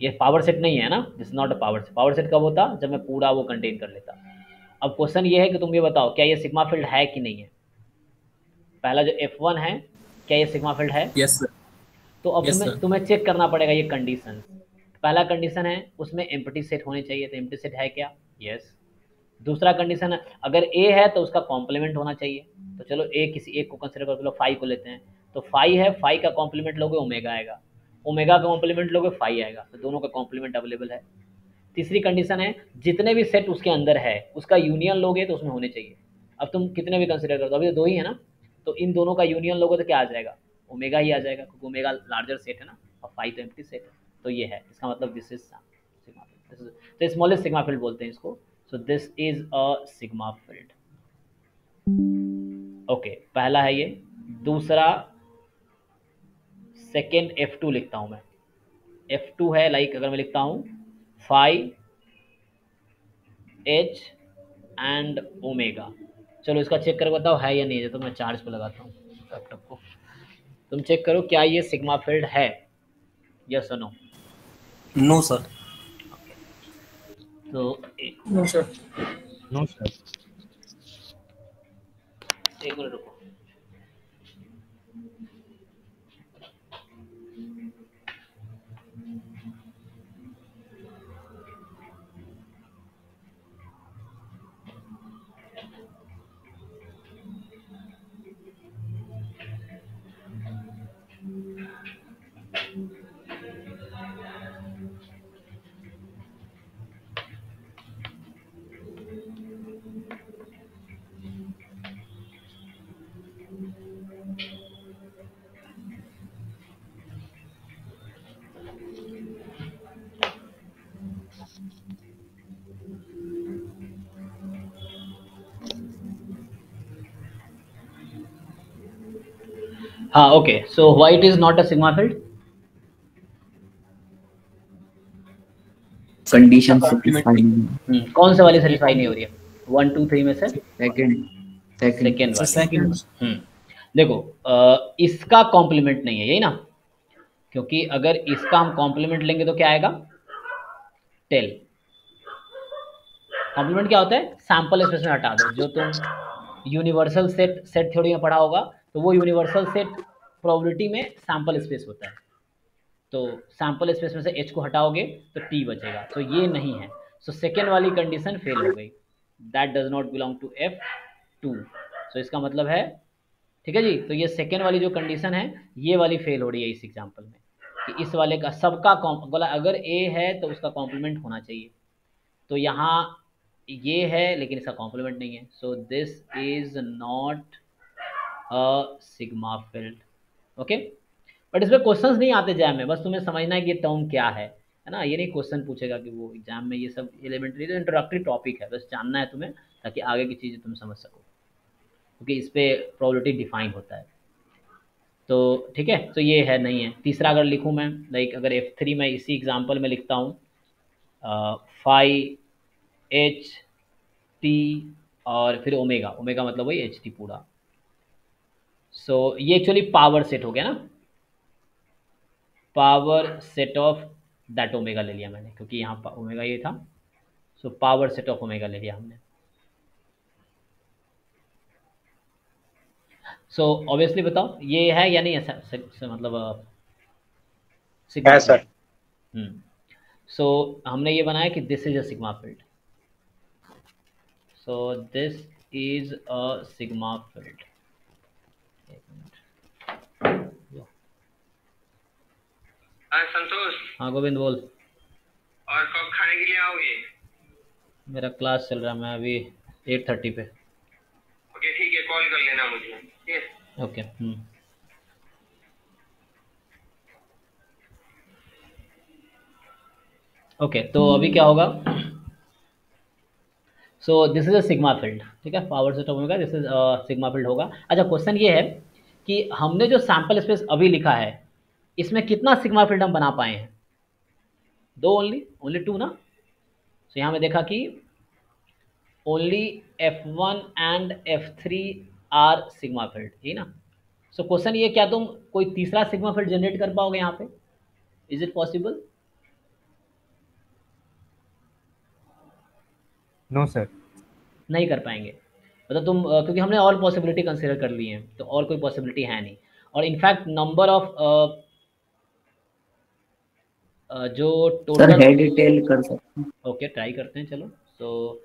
ये पावर सेट नहीं है ना? This not a power set power set कब होता? जब मैं पूरा वो कंटेन कर लेता। अब क्वेश्चन ये है कि तुम ये बताओ क्या ये सिग्मा फ़ील्ड है कि नहीं है? पहला जो एफ़ वन है क्या ये सिग्मा फ़ील्ड है? यस सर तो अब yes, तुम्हें तुम्हें चेक करना पड़ेगा ये कंडीशन पहला कंडीशन है उसमें एम्प्टी सेट होने चाहिए तो एम्प्टी सेट है क्या? Yes yes. दूसरा कंडीशन है अगर ए है तो उसका कॉम्प्लीमेंट होना चाहिए। तो चलो ए किसी एक को कंसिडर कर लो फाइव को लेते हैं। तो फाइव है फाइव का कॉम्प्लीमेंट लोगे ओमेगा आएगा। ओमेगा का कॉम्प्लीमेंट लोगे फाइव आएगा। तो दोनों का कॉम्प्लीमेंट अवेलेबल है। तीसरी कंडीशन है, जितने भी सेट उसके अंदर है, उसका यूनियन लोगे तो उसमें होने चाहिए। अब तुम कितने भी कंसिडर कर दो अभी तो दो ही है ना? तो इन दोनों का यूनियन लोगे तो क्या आ जाएगा? ओमेगा ही आ जाएगा, क्योंकि ओमेगा लार्जर सेट है ना, और फाइव तो एम्प्टी सेट है। तो ये है, इसका मतलब दिस इज़ सिग्मा फ़ील्ड तो स्मॉलेस्ट सिग्मा फ़ील्ड बोलते हैं इसको। So this is a sigma field okay पहला है ये। दूसरा सेकेंड एफ़ टू लिखता हूँ मैं। एफ़ टू है लाइक अगर मैं लिखता हूँ फाइव एच एंड ओमेगा चलो इसका चेक करके बताओ है या नहीं है तो मैं चार्ज पे लगाता हूँ लैपटॉप को। तुम चेक करो क्या ये सिग्मा फ़ील्ड है? यस और नो नो सर तो नो सर नो सर एक मिनट रुको। हाँ okay so what is not a sigma field condition कौन से वाली सेटिस्फाई नहीं हो रही है? वन टू थ्री में से? सेकंड सेकंड सेकेंड देखो इसका कॉम्प्लीमेंट नहीं है यही ना? क्योंकि अगर इसका हम कॉम्प्लीमेंट लेंगे तो क्या आएगा? टेल कॉम्प्लीमेंट क्या होता है? सैंपल स्पेस में हटा दो जो तुम यूनिवर्सल सेट सेट थ्योरी में पढ़ा होगा। तो वो यूनिवर्सल सेट प्रोबेबिलिटी में सैंपल स्पेस होता है। तो सैंपल स्पेस में से एच को हटाओगे तो टी बचेगा। तो ये नहीं है। सो so, सेकेंड वाली कंडीशन फेल हो गई। That does not belong to F two so इसका मतलब है ठीक है जी? तो ये सेकेंड वाली जो कंडीशन है ये वाली फेल हो रही है इस एग्ज़ाम्पल में। कि इस वाले का सबका बोला अगर ए है तो उसका कॉम्प्लीमेंट होना चाहिए। तो यहाँ ये है लेकिन इसका कॉम्प्लीमेंट नहीं है। So this is not a, sigma field, okay? But इसमें क्वेश्चंस नहीं आते जैम में, बस तुम्हें समझना है कि ये टर्म क्या है है ना? ये नहीं क्वेश्चन पूछेगा कि वो एग्ज़ाम में ये सब एलिमेंट्री तो इंट्रोडक्टरी टॉपिक है, बस जानना है तुम्हें, ताकि आगे की चीज़ें तुम समझ सको। क्योंकि इस पर प्रोबेबिलिटी डिफाइन होता है। तो ठीक है तो ये है, नहीं है। तीसरा अगर लिखूँ मैं लाइक अगर एफ़ थ्री मैं इसी एग्ज़ाम्पल में लिखता हूँ फाइव एच टी और फिर ओमेगा ओमेगा मतलब वही एच टी पूरा। सो so, ये एक्चुअली पावर सेट हो गया ना? Power set of that omega ले लिया मैंने क्योंकि यहाँ ओमेगा ये था। So power set of omega ले लिया हमने। सो so, ऑब्वियसली बताओ ये है या नहीं? है मतलब है सर। हम्म सो हमने ये बनाया कि this is a sigma field so this is a sigma field हाँ संतोष। हाँ गोविंद बोल। और कब खाने के लिए आओगे? मेरा क्लास चल रहा है मैं अभी एट थर्टी पे। ओके ठीक है कॉल कर लेना मुझे। ठीक ओके हम्म। ओके तो अभी क्या होगा? So this is a sigma field ठीक है? पावर सिस्टम होगा दिस इज़ सिग्मा फ़ील्ड होगा। अच्छा क्वेश्चन ये है कि हमने जो सैंपल स्पेस अभी लिखा है इसमें कितना सिग्मा फ़ील्ड हम बना पाए हैं? दो ओनली ओनली टू ना? तो यहाँ में देखा कि only F one and F three are sigma field ठीक ना? सो so, क्वेश्चन ये क्या तुम कोई तीसरा सिग्मा फ़ील्ड जनरेट कर पाओगे यहाँ पे? Is it possible no sir नहीं कर पाएँगे। मतलब तुम क्योंकि हमने ऑल पॉसिबिलिटी कंसिडर कर ली है तो और कोई पॉसिबिलिटी है नहीं। और इनफैक्ट नंबर ऑफ़ जो टोटल सर हेड टेल कर सकते हैं। ओके ट्राई करते हैं चलो। तो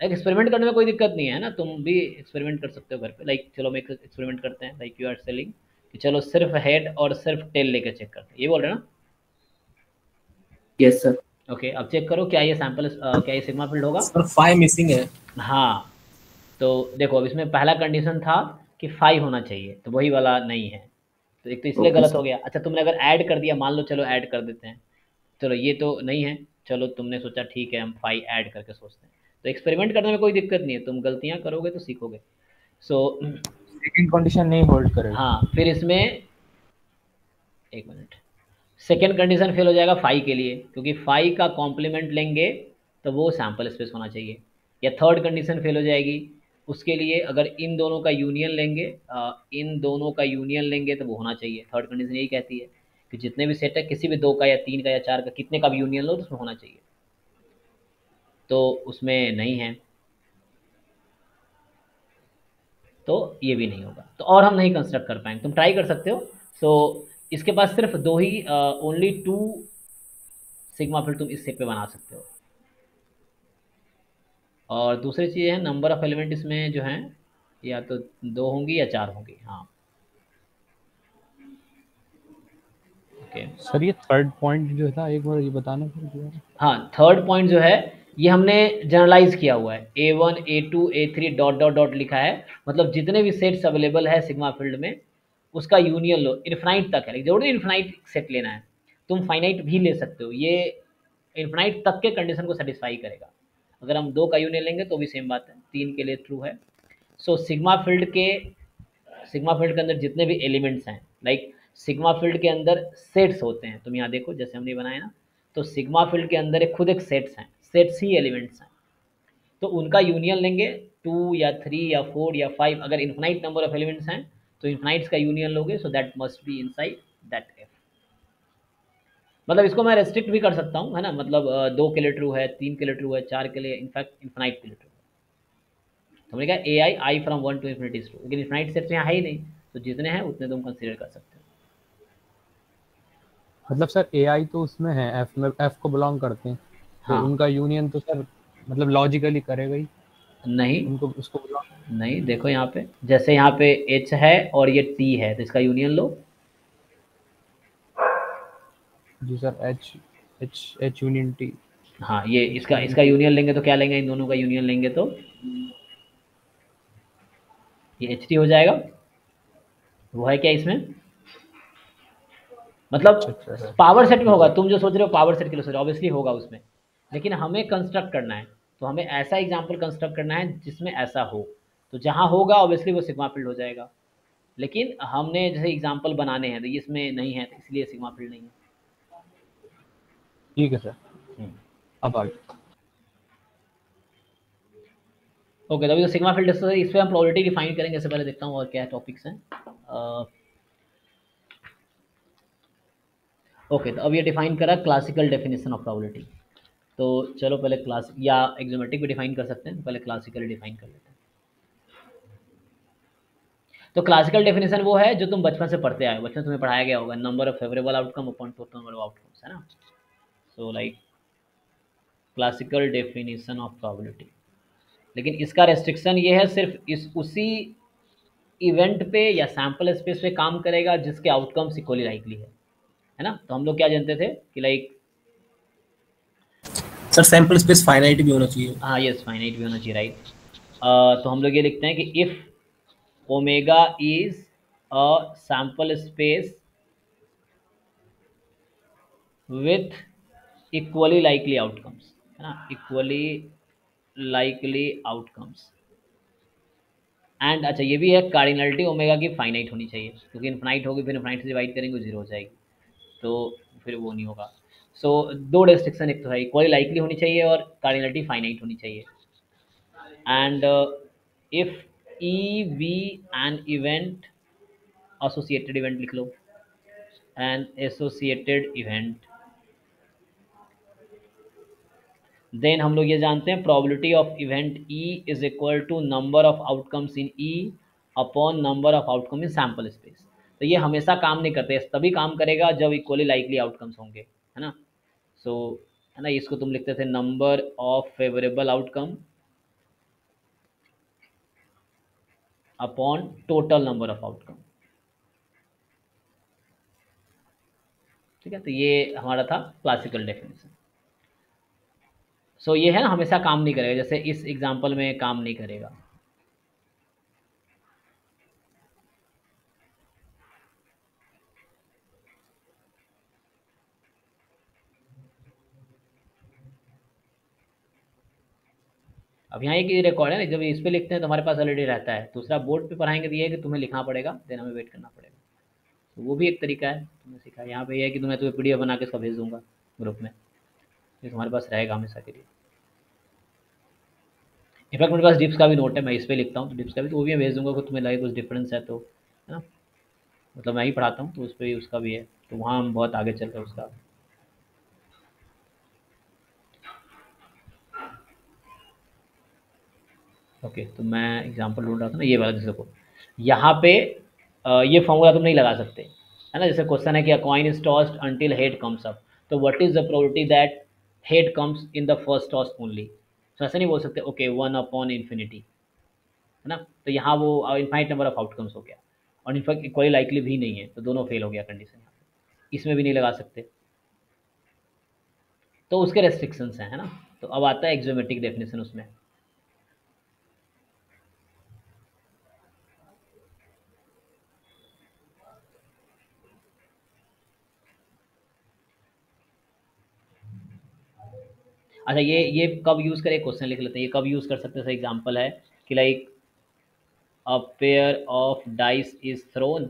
एक एक्सपेरिमेंट करने में कोई दिक्कत नहीं है ना? तुम भी एक्सपेरिमेंट कर सकते हो घर पे। लाइक चलो हम एक एक्सपेरिमेंट करते हैं। लाइक यू आर सेलिंग कि चलो सिर्फ़ हेड और सिर्फ़ टेल लेकर चेक करते हैं। ये बोल रहे हैं ना? यस सर ओके अब चेक करो क्या ये सैंपल क्या ये सिग्मा फ़ील्ड होगा? सर फाइव मिसिंग है। हाँ। तो देखो अब इसमें पहला कंडीशन था कि फाइव होना चाहिए तो वही वाला नहीं है। तो एक तो इसलिए गलत हो गया। अच्छा तुमने अगर ऐड कर दिया मान लो चलो ऐड कर देते हैं। चलो ये तो नहीं है। चलो तुमने सोचा ठीक है हम फाइव ऐड करके सोचते हैं। तो एक्सपेरिमेंट करने में कोई दिक्कत नहीं है। तुम गलतियाँ करोगे तो सीखोगे। सो सेकंड कंडीशन नहीं होल्ड करेगा हाँ फिर इसमें एक मिनट सेकेंड कंडीशन फेल हो जाएगा फाइव के लिए क्योंकि फाइव का कॉम्प्लीमेंट लेंगे तो वो सैंपल स्पेस होना चाहिए। या थर्ड कंडीशन फेल हो जाएगी उसके लिए अगर इन दोनों का यूनियन लेंगे इन दोनों का यूनियन लेंगे तो वो होना चाहिए। थर्ड कंडीशन यही कहती है। कि जितने भी सेट है किसी भी दो का या तीन का या चार का कितने का भी यूनियन लो तो उसमें होना चाहिए। तो उसमें नहीं है। तो ये भी नहीं होगा। तो और हम नहीं कंस्ट्रक्ट कर पाएँगे। तुम ट्राई कर सकते हो। सो so, इसके पास सिर्फ़ दो ही ओनली टू सिग्मा फिर तुम इस सेट पे बना सकते हो। और दूसरी चीज़ है नंबर ऑफ़ एलिमेंट इसमें जो हैं या तो दो होंगी या चार होंगी। हाँ। ओके। सर ये थर्ड पॉइंट जो था एक बार ये बताना फिर। हाँ थर्ड पॉइंट जो है ये हमने जनरलाइज किया हुआ है। A one A two A three dot dot dot लिखा है। मतलब जितने भी सेट्स अवेलेबल है सिग्मा फ़ील्ड में उसका यूनियन लो इन्फिनाइट तक है। ज़रूरी इन्फिनाइट सेट लेना है। तुम फाइनाइट भी ले सकते हो। ये इन्फिनाइट तक के कंडीशन को सेटिस्फाई करेगा। अगर हम दो का यूनियन लेंगे तो भी सेम बात है। तीन के लिए ट्रू है। सो सिग्मा फ़ील्ड के सिग्मा फ़ील्ड के अंदर जितने भी एलिमेंट्स हैं लाइक सिग्मा फ़ील्ड के अंदर सेट्स होते हैं। तुम यहाँ देखो, जैसे हमने बनाया ना तो सिग्मा फ़ील्ड के अंदर एक खुद एक सेट्स हैं। सेट्स ही एलिमेंट्स हैं। तो उनका यूनियन लेंगे टू या थ्री या फोर या फाइव अगर इन्फिनाइट नंबर ऑफ़ एलिमेंट्स हैं तो इन्फिनाइट्स का यूनियन लोगे so that must be inside that F मतलब इसको मैं रेस्ट्रिक्ट भी कर सकता हूँ, है ना? मतलब दो के लिए है, तीन के लिए है, चार के लिए इनफैक्ट इन्फिनाइट के लिए ट्रू कहा A I I from one to infinity लेकिन इन्फिनाइट सेट्स यहाँ है ही नहीं तो जितने हैं, उतने तुम कंसिडर कर सकते हो। मतलब सर ए आई तो उसमें है एफ़ में एफ़ को बिलोंग करते हैं। तो हाँ। उनका यूनियन तो सर मतलब लॉजिकली करेगा ही। नहीं। उनको उसको बिलोंग नहीं देखो यहाँ पे जैसे यहाँ पे एच है और ये टी है तो इसका यूनियन लो। जी sir H H H union T हाँ ये इसका इसका यूनियन लेंगे तो क्या लेंगे? इन दोनों का यूनियन लेंगे तो? ये एच टी हो जाएगा। वो है क्या इसमें? मतलब पावर सेट में होगा तुम जो सोच रहे हो पावर सेट के लिए सोच रहे हो ऑब्वियसली होगा उसमें। लेकिन हमें कंस्ट्रक्ट करना है तो हमें ऐसा एग्ज़ाम्पल कंस्ट्रक्ट करना है जिसमें ऐसा हो। तो जहाँ होगा ऑब्वियसली वो सिग्मा फ़ील्ड हो जाएगा। लेकिन हमने जैसे एग्ज़ाम्पल बनाने हैं तो इसमें नहीं है तो इसलिए सिग्मा फ़ील्ड नहीं है। ठीक है सर। हम्म। अब आगे। ओके तो अभी तो सिग्मा फ़ील्ड डिस्कस इस पर हम प्रोबेबिलिटी डिफाइन करेंगे इससे पहले देखता हूँ और क्या टॉपिक्स हैं। ओके तो अब ये डिफाइन करा क्लासिकल डेफिनेशन ऑफ़ प्रोबेबिलिटी तो चलो पहले क्लास या एग्जोमेटिक भी डिफाइन कर सकते हैं तो पहले क्लासिकल डिफाइन कर लेते हैं। तो क्लासिकल डेफिनेशन वो है जो तुम बचपन से पढ़ते आए बचपन तुम्हें पढ़ाया गया होगा number of favourable outcome upon total number of outcomes है ना? So like classical definition of probability लेकिन इसका रेस्ट्रिक्शन ये है, सिर्फ़ इस, उसी इवेंट पे या सैंपल स्पेस पे काम करेगा जिसके आउटकम्स इक्वली लाइकली है। है ना? तो हम लोग क्या जानते थे कि like sir sample space finite भी होना चाहिए। हाँ यस फाइनाइट भी होना चाहिए राइट तो हम लोग ये लिखते हैं कि if omega is a sample space with equally likely outcomes है ना? इक्वली लाइकली आउटकम्स एंड अच्छा ये भी है कार्डिनलिटी ओमेगा की फाइनाइट होनी चाहिए क्योंकि इनफाइट होगी फिर इन्फाइनाइट से डिवाइड करेंगे ज़ीरो हो जाएगी। तो फिर वो नहीं होगा। सो so, दो रेस्ट्रिक्शन एक तो है इक्वली लाइकली होनी चाहिए और कार्डिनलिटी फाइनाइट होनी चाहिए। And if E be an event associated event लिख लो। एन एसोसिएटेड इवेंट देन हम लोग ये जानते हैं probability of event E is equal to number of outcomes in E upon number of outcome in sample space तो ये हमेशा काम नहीं करते तभी काम करेगा जब इक्वली लाइकली आउटकम्स होंगे है ना? सो so, है ना इसको तुम लिखते थे number of favourable outcome upon total number of outcome ठीक है तो ये हमारा था क्लासिकल डेफिनेशन सो ये है ना हमेशा काम नहीं करेगा जैसे इस एग्जांपल में काम नहीं करेगा। अब यहाँ एक रिकॉर्ड है ना जब इस पर लिखते हैं तो हमारे पास ऑलरेडी रहता है। दूसरा बोर्ड पे पढ़ाएँगे तो ये है कि तुम्हें लिखना पड़ेगा देन हमें वेट करना पड़ेगा। तो वो भी एक तरीका है, तुमने सीखा यहाँ पे ये है कि तुम्हें तुम्हें पी बना के इसका भेज दूँगा ग्रुप में। ये तुम्हारे पास रहेगा हमेशा के लिए। इनफैक्ट मेरे पास डिप्स का भी नोट है, मैं इस पर लिखता हूँ। तो डिप्स का भी तो वो भी मैं भेज दूँगा, अगर तुम्हें लगे कुछ डिफरेंस है तो है ना? मतलब मैं ही पढ़ाता हूँ तो उस पर उसका भी है। तो वहाँ हम बहुत आगे चल रहे उसका ओके तो मैं एग्जांपल ढूंढ रहा था ना, ये वाला जैसे को यहाँ पे ये फॉर्मूला तुम नहीं लगा सकते, है ना? जैसे क्वेश्चन है कि coin is tossed until head comes up तो what is the probability that head comes in the first toss only तो ऐसा नहीं बोल सकते ओके वन अपॉन इन्फिनिटी है ना? तो यहाँ वो इन्फाइट नंबर ऑफ़ आउटकम्स हो गया। और इनफैक्ट इक्वली लाइकली भी नहीं है तो दोनों फेल हो गया कंडीशन यहाँ पे। इसमें भी नहीं लगा सकते। तो उसके रेस्ट्रिक्शंस हैं, है ना? तो अब आता है एक्जोमेट्रिक डेफिनेशन उसमें। अच्छा ये ये कब यूज़ करें क्वेश्चन लिख लेते हैं। ये कब यूज़ कर सकते हैं? एग्ज़ाम्पल है कि like a pair of dice is thrown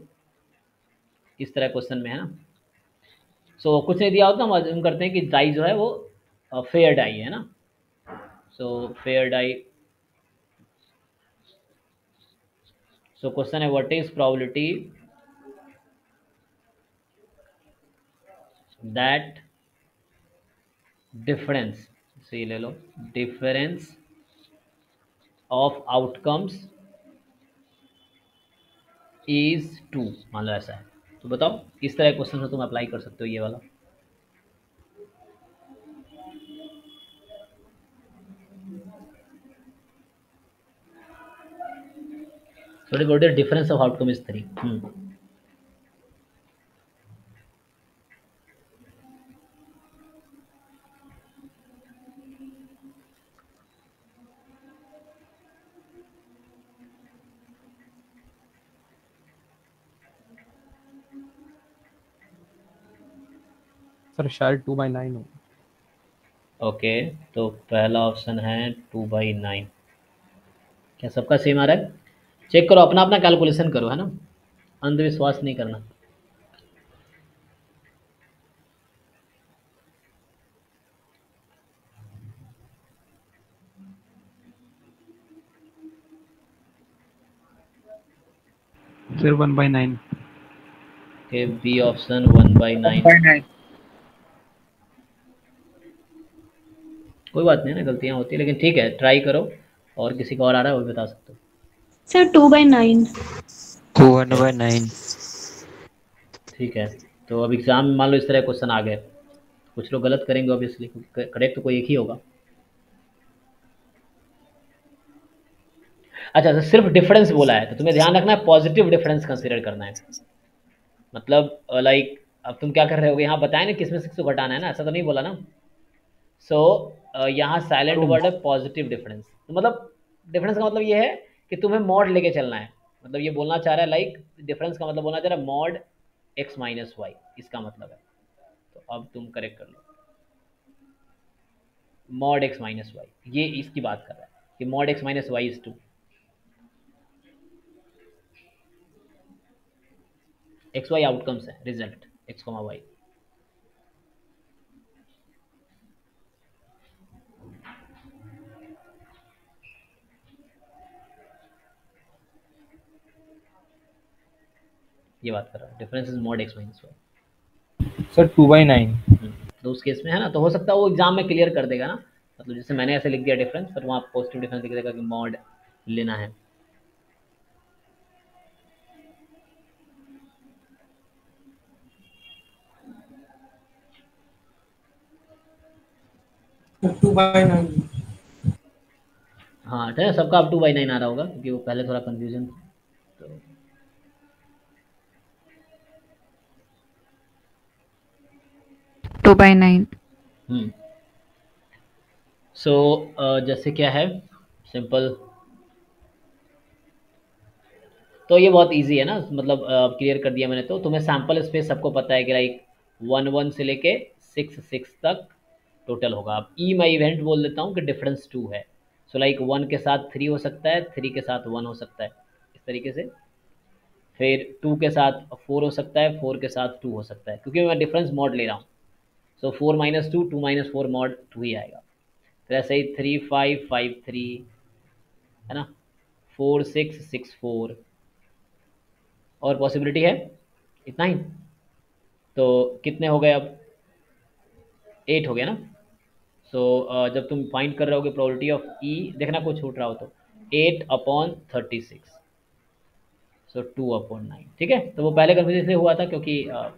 इस तरह क्वेश्चन में है ना? सो so, कुछ नहीं दिया होता हम हम करते हैं कि डाई जो है वो फेयर डाई है ना? So fair die so question है what is probability that difference से ले लो। Difference of outcomes is two मान लो ऐसा है। तो बताओ, किस तरह क्वेश्चन से तुम अप्लाई कर सकते हो ये वाला? what the difference of outcome is 3 sir शायद टू बाई नाइन हो ओके तो पहला ऑप्शन है टू बाई नाइन क्या सबका सेम आ रहा है? चेक करो अपना अपना कैलकुलेशन करो है ना? अंधविश्वास नहीं करना। सर वन बाई नाइन के B option one by nine कोई बात नहीं ना गलतियाँ होती है लेकिन ठीक है ट्राई करो और किसी को और आ रहा है वो बता सकते हो। Sir two by nine two one by nine ठीक है तो अब एग्ज़ाम में मान लो इस तरह क्वेश्चन आ गए। कुछ लोग गलत करेंगे ऑब्वियसली करेक्ट तो कोई एक ही होगा। अच्छा सिर्फ़ डिफरेंस बोला है तो तुम्हें ध्यान रखना है पॉजिटिव डिफरेंस कंसिडर करना है। मतलब लाइक अब तुम क्या कर रहे हो यहाँ बताए ना किसमें सिक्स को घटाना है ना ऐसा तो नहीं बोला ना? सो so, यहाँ साइलेंट वर्ड है पॉजिटिव डिफरेंस तो मतलब डिफरेंस का मतलब ये है कि तुम्हें मॉड लेके चलना है। मतलब ये बोलना चाह रहा है लाइक like, डिफरेंस का मतलब बोलना चाह रहा है मॉड एक्स माइनस वाई इसका मतलब है। तो अब तुम करेक्ट कर लो। मॉड एक्स माइनस वाई ये इसकी बात कर रहा है कि mod X minus Y is two X Y outcomes है रिज़ल्ट एक्स कॉमा वाई ये बात कर रहा है। Difference is mod X minus Y sir two by nine तो उस केस में है ना तो हो सकता है वो एग्ज़ाम में क्लियर कर देगा ना। मतलब जैसे मैंने ऐसे लिख दिया डिफरेंस पर वहाँ पॉजिटिव डिफरेंस लिख देगा कि मॉड लेना है। हाँ ठीक है सबका अब टू बाई नाइन आ रहा होगा क्योंकि वो पहले थोड़ा कंफ्यूजन था तो टू बाई नाइन। सो जैसे क्या है? सिंपल तो ये बहुत इजी है ना? मतलब क्लियर uh, कर दिया मैंने तो। तुम्हें सैंपल स्पेस सबको पता है कि लाइक वन वन से लेके सिक्स सिक्स तक टोटल होगा। अब ई मैं इवेंट बोल देता हूँ कि डिफरेंस टू है। सो लाइक वन के साथ थ्री हो सकता है थ्री के साथ वन हो सकता है। इस तरीके से। फिर टू के साथ फोर हो सकता है फोर के साथ टू हो सकता है। क्योंकि मैं डिफरेंस मॉड ले रहा हूँ। So four minus two two minus four mod two ही आएगा। फिर ऐसे ही थ्री फाइव फाइव थ्री है ना? फोर सिक्स सिक्स फोर और पॉसिबिलिटी है? इतना ही। तो कितने हो गए अब? एट हो गया ना? सो so, uh, जब तुम फाइंड कर रहे हो कि प्रोबेबिलिटी ऑफ़ ई देखना कुछ छूट रहा हो तो। Eight upon thirty six so two upon nine ठीक है? तो वो पहले कन्फ्यूज़न से हुआ था क्योंकि uh,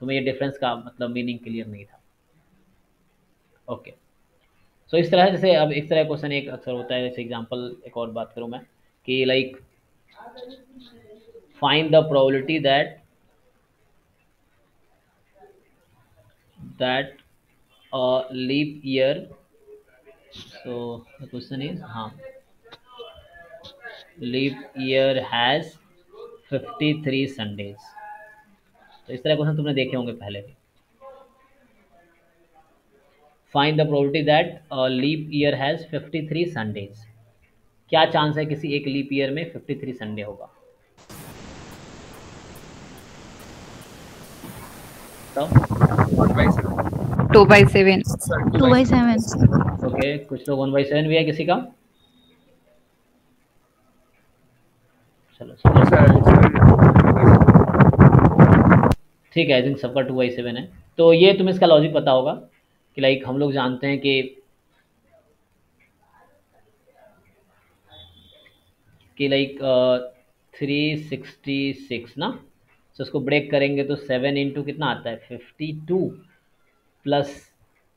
तुम्हें ये डिफरेंस का मतलब मीनिंग क्लियर नहीं था। ओके सो इस तरह जैसे अब इस तरह क्वेश्चन एक अक्सर होता है, जैसे एग्जांपल एक और बात करूँ मैं, कि like find the probability that that year, so, the question is हाँ leap year has 53 Sundays तो इस तरह क्वेश्चन तुमने देखे होंगे पहले भी। Find the probability that leap year has 53 Sundays क्या चांस है किसी एक लीप ईयर में 53 संडे होगा? Two by seven two by seven okay कुछ लोग वन बाई सेवन भी है किसी का? चलो ठीक है आई थिंक सबका टू बाई सेवन है। तो ये तुम्हें इसका लॉजिक पता होगा कि लाइक हम लोग जानते हैं कि कि लाइक थ्री सिक्सटी सिक्स ना? तो उसको ब्रेक करेंगे तो सेवन इंटू कितना आता है? Fifty two plus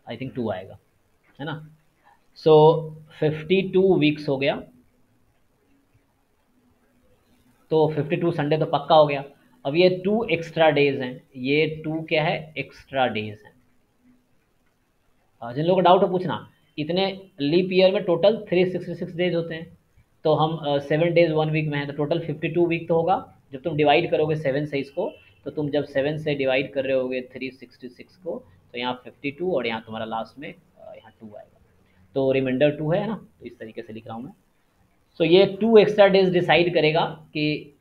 I think two आएगा, है ना? सो फिफ्टी टू वीक्स हो गया। तो फिफ्टी टू संडे तो पक्का हो गया। अब ये टू एक्स्ट्रा डेज़ हैं। ये टू क्या है? एक्स्ट्रा डेज़ हैं। जिन लोगों को डाउट हो पूछना इतने लीप ईयर में total three sixty six days होते हैं। तो हम सेवन डेज़ वन वीक में हैं तो टोटल फिफ्टी टू वीक तो होगा। जब तुम डिवाइड करोगे सेवन से इसको तो तुम जब सेवन से डिवाइड कर रहे होगे थ्री सिक्सटी सिक्स को तो यहाँ फिफ्टी टू और यहाँ तुम्हारा लास्ट में यहाँ टू आएगा। तो रिमाइंडर टू है ना? तो इस तरीके से लिख रहा हूँ मैं। सो so, ये टू एक्स्ट्रा डेज़ डिसाइड करेगा कि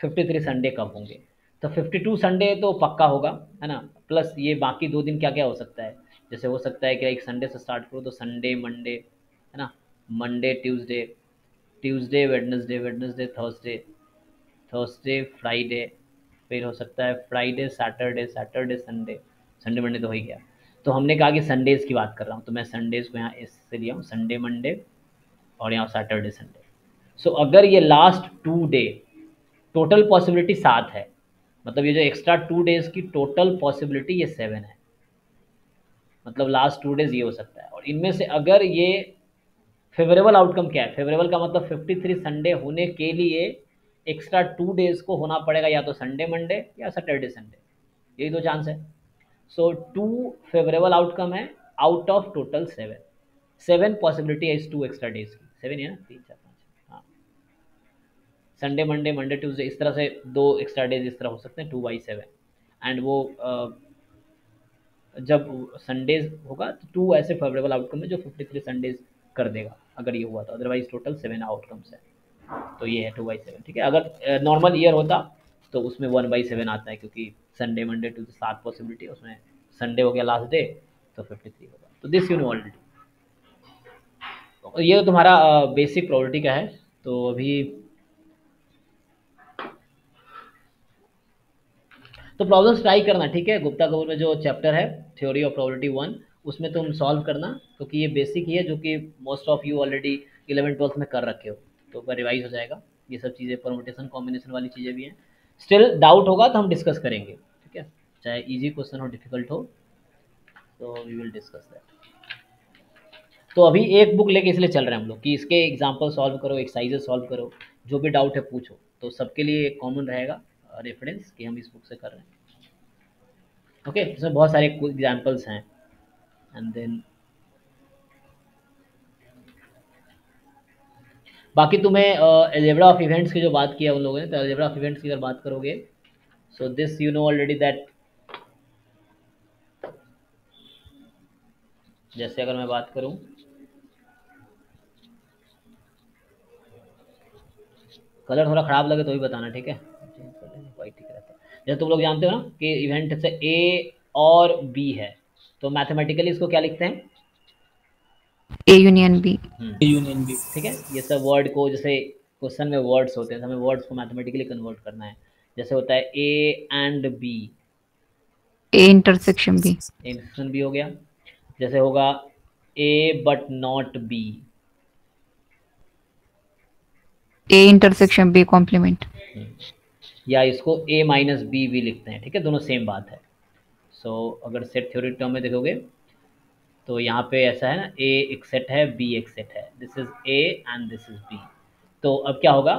फिफ्टी थ्री संडे कब होंगे। तो फिफ्टी टू संडे तो पक्का होगा, है ना? प्लस ये बाकी दो दिन क्या क्या हो सकता है? जैसे हो सकता है कि एक संडे से स्टार्ट करो तो संडे मंडे है ना? Monday Tuesday Tuesday Wednesday Wednesday Thursday Thursday Friday फिर हो सकता है Friday Saturday Saturday Sunday Sunday Monday तो हो ही गया। तो हमने कहा कि संडेज़ की बात कर रहा हूँ तो मैं संडेज़ को यहाँ इससे लिया हूँ संडे मंडे और यहाँ सैटरडे संडे सो अगर ये last two day total possibility सात है। मतलब ये जो एक्स्ट्रा टू डेज़ की टोटल पॉसिबिलिटी ये सेवन है। मतलब लास्ट टू डेज़ ये हो सकता है। और इनमें से अगर ये फेवरेबल आउटकम क्या है? फेवरेबल का मतलब 53 संडे होने के लिए एक्स्ट्रा टू डेज़ को होना पड़ेगा या तो संडे मंडे या सैटरडे संडे यही दो चांस है। सो टू फेवरेबल आउटकम है out of total seven seven possibility है इस टू एक्स्ट्रा डेज़ की। सेवन है ना? तीन, चार संडे मंडे मंडे ट्यूजडे इस तरह से दो एक्स्ट्रा डेज़ इस तरह हो सकते हैं टू बाई सेवन एंड वो जब संडेज होगा तो टू ऐसे फेवरेबल आउटकम है जो फिफ्टी थ्री संडेज कर देगा, अगर ये हुआ तो. अदरवाइज़ टोटल सेवन आउटकम्स है. तो ये है टू बाई सेवन ठीक है? अगर नॉर्मल ईयर होता तो उसमें वन बाई सेवन आता है, क्योंकि संडे मंडे टू सात पॉसिबिलिटी उसमें संडे हो गया लास्ट डे तो फिफ्टी थ्री होगा. तो दिस यू नो ऑलरेडी ये तुम्हारा बेसिक प्रॉपर्टी का है? तो अभी तो प्रॉब्लम्स ट्राई करना, ठीक है? गुप्ता कपूर में जो चैप्टर है थ्योरी ऑफ़ प्रोबेबिलिटी वन उसमें तुम सॉल्व करना, क्योंकि ये बेसिक ही है, जो कि most of you already eleven twelfth में कर रखे हो। तो रिवाइज हो जाएगा। ये सब चीज़ें परमुटेशन कॉम्बिनेशन वाली चीज़ें भी हैं। स्टिल डाउट होगा तो हम डिस्कस करेंगे, ठीक है? चाहे ईजी क्वेश्चन हो डिफ़िकल्ट हो तो वी विल डिस्कस दैट तो अभी एक बुक लेके इसलिए चल रहे हैं हम लोग, कि इसके एग्ज़ाम्पल सॉल्व करो एक्सरसाइजेस सॉल्व करो, जो भी डाउट है पूछो। तो सबके लिए कॉमन रहेगा। रेफरेंस कि हम इस बुक से कर रहे हैं। ओके okay, इसमें बहुत सारे एग्जाम्पल्स हैं। एंड देन बाकी तुम्हें एल्जेब्रा ऑफ़ इवेंट्स की जो बात किया उन लोगों ने तो एल्जेब्रा ऑफ़ इवेंट्स की अगर बात करोगे so this you know already that जैसे अगर मैं बात करूँ कलर थोड़ा ख़राब लगे तो भी बताना ठीक है? ठीक रहता है। जैसे तुम लोग जानते हो ना कि इवेंट से ए और बी है तो मैथमेटिकली इसको क्या लिखते हैं? A union B A union B ठीक है? ये सब वर्ड को जैसे क्वेश्चन में वर्ड्स होते हैं तो हमें वर्ड्स को मैथमेटिकली कन्वर्ट करना है। जैसे होता है A and B A intersection B intersection B हो गया। जैसे होगा A but not B A intersection B complement या इसको ए माइनस बी भी लिखते हैं ठीक है? दोनों सेम बात है। सो so, अगर सेट थ्योरी टर्म में देखोगे तो यहाँ पे ऐसा है ना ए एक सेट है बी एक सेट है। This is A and this is B तो अब क्या होगा?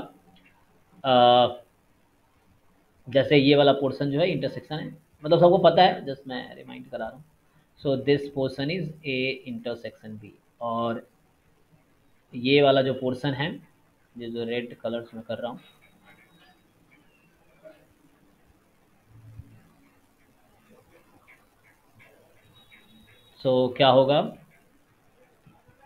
आ, जैसे ये वाला पोर्शन जो है इंटरसेक्शन है। मतलब सबको पता है जस्ट मैं रिमाइंड करा रहा हूँ। So this portion is A intersection B और ये वाला जो पोर्शन है ये जो रेड कलर्स में कर रहा हूँ सो so, क्या होगा?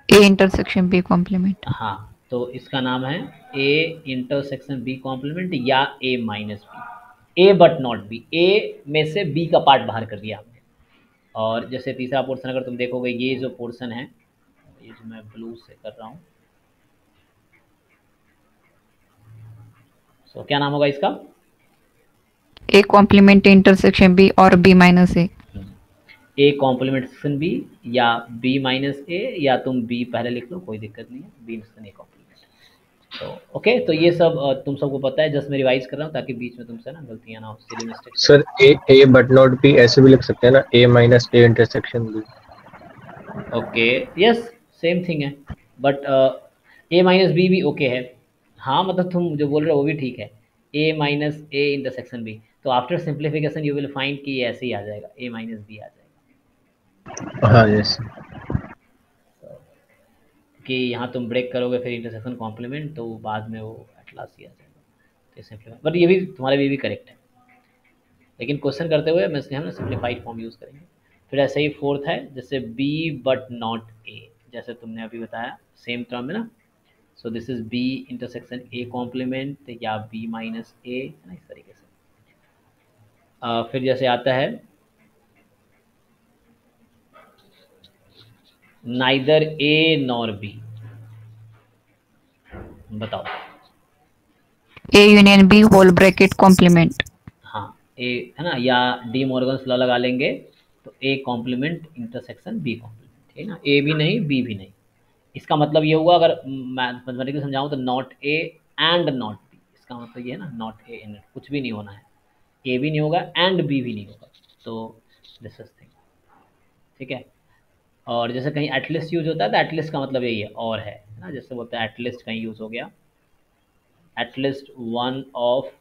ए इंटरसेक्शन बी कॉम्प्लीमेंट हाँ तो इसका नाम है ए इंटरसेक्शन बी कॉम्प्लीमेंट या A minus B A but not B A में से बी का पार्ट बाहर कर दिया हमने और जैसे तीसरा पोर्शन अगर तुम देखोगे ये जो पोर्शन है ये जो मैं ब्लू से कर रहा हूँ। सो so, क्या नाम होगा इसका? ए कॉम्प्लीमेंट इंटरसेक्शन बी और B minus A A complement section B या बी माइनस ए या तुम बी पहले लिख लो कोई दिक्कत नहीं है। बी सेक्शन ए कॉम्प्लीमेंट तो ओके तो ये सब तुम सबको पता है जस्ट मैं रिवाइज कर रहा हूँ ताकि बीच में तुमसे ना गलतियाँ ना हो silly mistake sir A A but not B ऐसे भी लिख सकते हैं ना? A minus A intersection B okay yes same thing है. बट ए माइनस बी भी ओके है. हाँ मतलब तुम जो बोल रहे हो वो भी ठीक है. A minus A intersection B तो after simplification you will find कि ऐसे ही आ जाएगा. ए माइनस बी आ जाएगा. हाँ कि यहाँ तुम ब्रेक करोगे फिर इंटरसेक्शन कॉम्प्लीमेंट तो बाद में वो एटलास ही आ जाएगा। बट ये भी तुम्हारे भी, भी करेक्ट है। लेकिन क्वेश्चन करते हुए मैं हम सिंप्लीफाइड फॉर्म यूज़ करेंगे। फिर ऐसे ही फोर्थ है जैसे बी बट नॉट ए जैसे तुमने अभी बताया सेम टर्म है ना? So this is B intersection A complement या बी माइनस ए है ना इस तरीके से। आ, फिर जैसे आता है नाइदर ए नॉर बी। बताओ। A union B whole bracket complement हाँ ए है ना या डी मॉर्गन लॉ लगा लेंगे तो A complement intersection B complement ठीक है ना? ए भी नहीं बी भी नहीं। इसका मतलब ये हुआ अगर मैथमेटिकली समझाऊँ तो not A and not B इसका मतलब ये है ना नॉट ए एंड कुछ भी नहीं होना है। ए भी नहीं होगा एंड बी भी नहीं होगा। तो दिस इज़ थिंग ठीक है? और जैसे कहीं एटलिस्ट यूज़ होता है तो एटलिस्ट का मतलब यही है, और है ना? जैसे बोलते हैं एटलिस्ट कहीं यूज़ हो गया। एटलिस्ट वन ऑफ़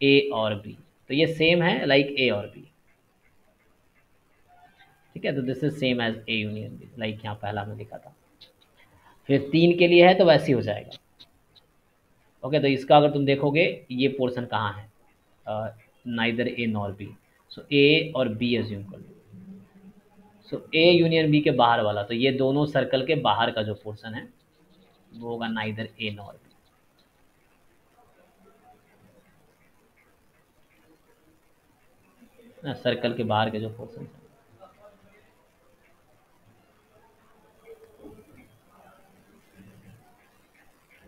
ए और बी तो ये सेम है लाइक ए और बी ठीक है? तो this is same as A union B like यहाँ पहला में लिखा था। फिर तीन के लिए है तो वैसे ही हो जाएगा। ओके तो इसका अगर तुम देखोगे, ये पोर्शन कहाँ है? Neither A nor B so A और बी एज्यूम कर लो। सो ए यूनियन बी के बाहर वाला। तो ये दोनों सर्कल के बाहर का जो पोर्शन है, वो होगा ना इधर ए नॉर बी सर्कल के बाहर के जो पोर्शन है।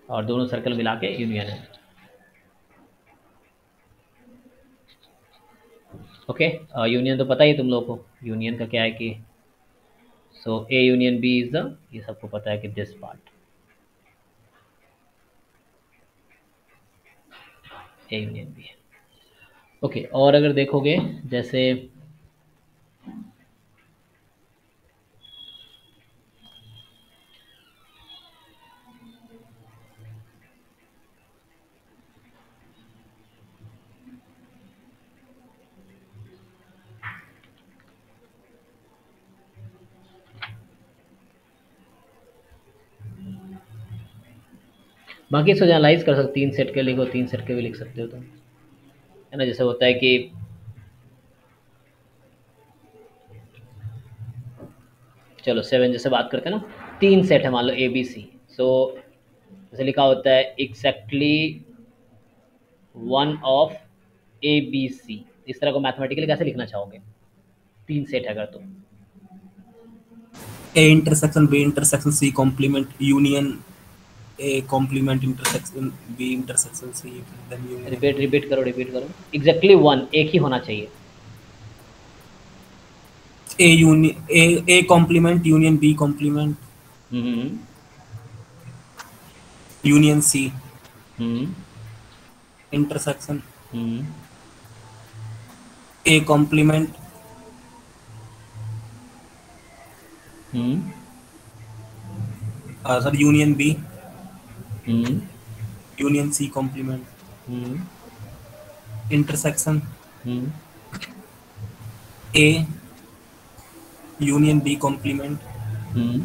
और दोनों सर्कल मिला के यूनियन है। ओके यूनियन तो पता ही तुम लोगों को। यूनियन का क्या है कि so A union B is the ये सबको पता है कि this part A union B okay और अगर देखोगे, जैसे बाकी इसको जनरलाइज कर सकते तीन सेट के लिखो, तीन सेट के भी लिख सकते हो तुम। है ना, जैसे होता है कि चलो सेवन जैसे बात करते हैं ना, तीन सेट है मान लो ए बी सी सो जैसे लिखा होता है exactly one of A B C इस तरह को मैथमेटिकली कैसे लिखना चाहोगे? तीन सेट है अगर तुम A intersection B intersection C complement union a complement intersection b intersection c then you repeat repeat करो रिपीट करो एग्जैक्टली वन एक ही होना चाहिए a union a a complement union b complement hmm union c hmm intersection hmm a complement hmm uh, sir union b hmm union c complement. Hmm intersection. Hmm a union b complement. Hmm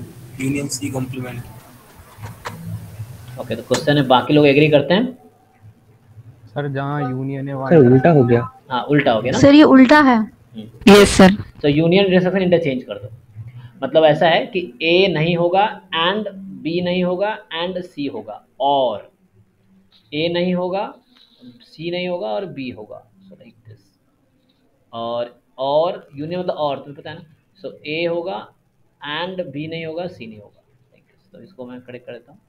union c complement. Okay तो question है बाकी लोग agree करते हैं? Sir जहाँ union है sir उल्टा हो गया। हाँ उल्टा हो गया ना? सर ये उल्टा है। यस सर तो यूनियन इंटरसेक्शन इंटरचेंज कर दो। मतलब ऐसा है कि ए नहीं होगा एंड बी नहीं होगा एंड सी होगा और ए नहीं होगा सी नहीं होगा और बी होगा। सो लाइक दिस और और यूनियन मतलब और तुम्हें पता है ना? सो ए होगा एंड बी नहीं होगा सी नहीं होगा। लाइक दिस तो इसको मैं करेक्ट कर देता हूँ।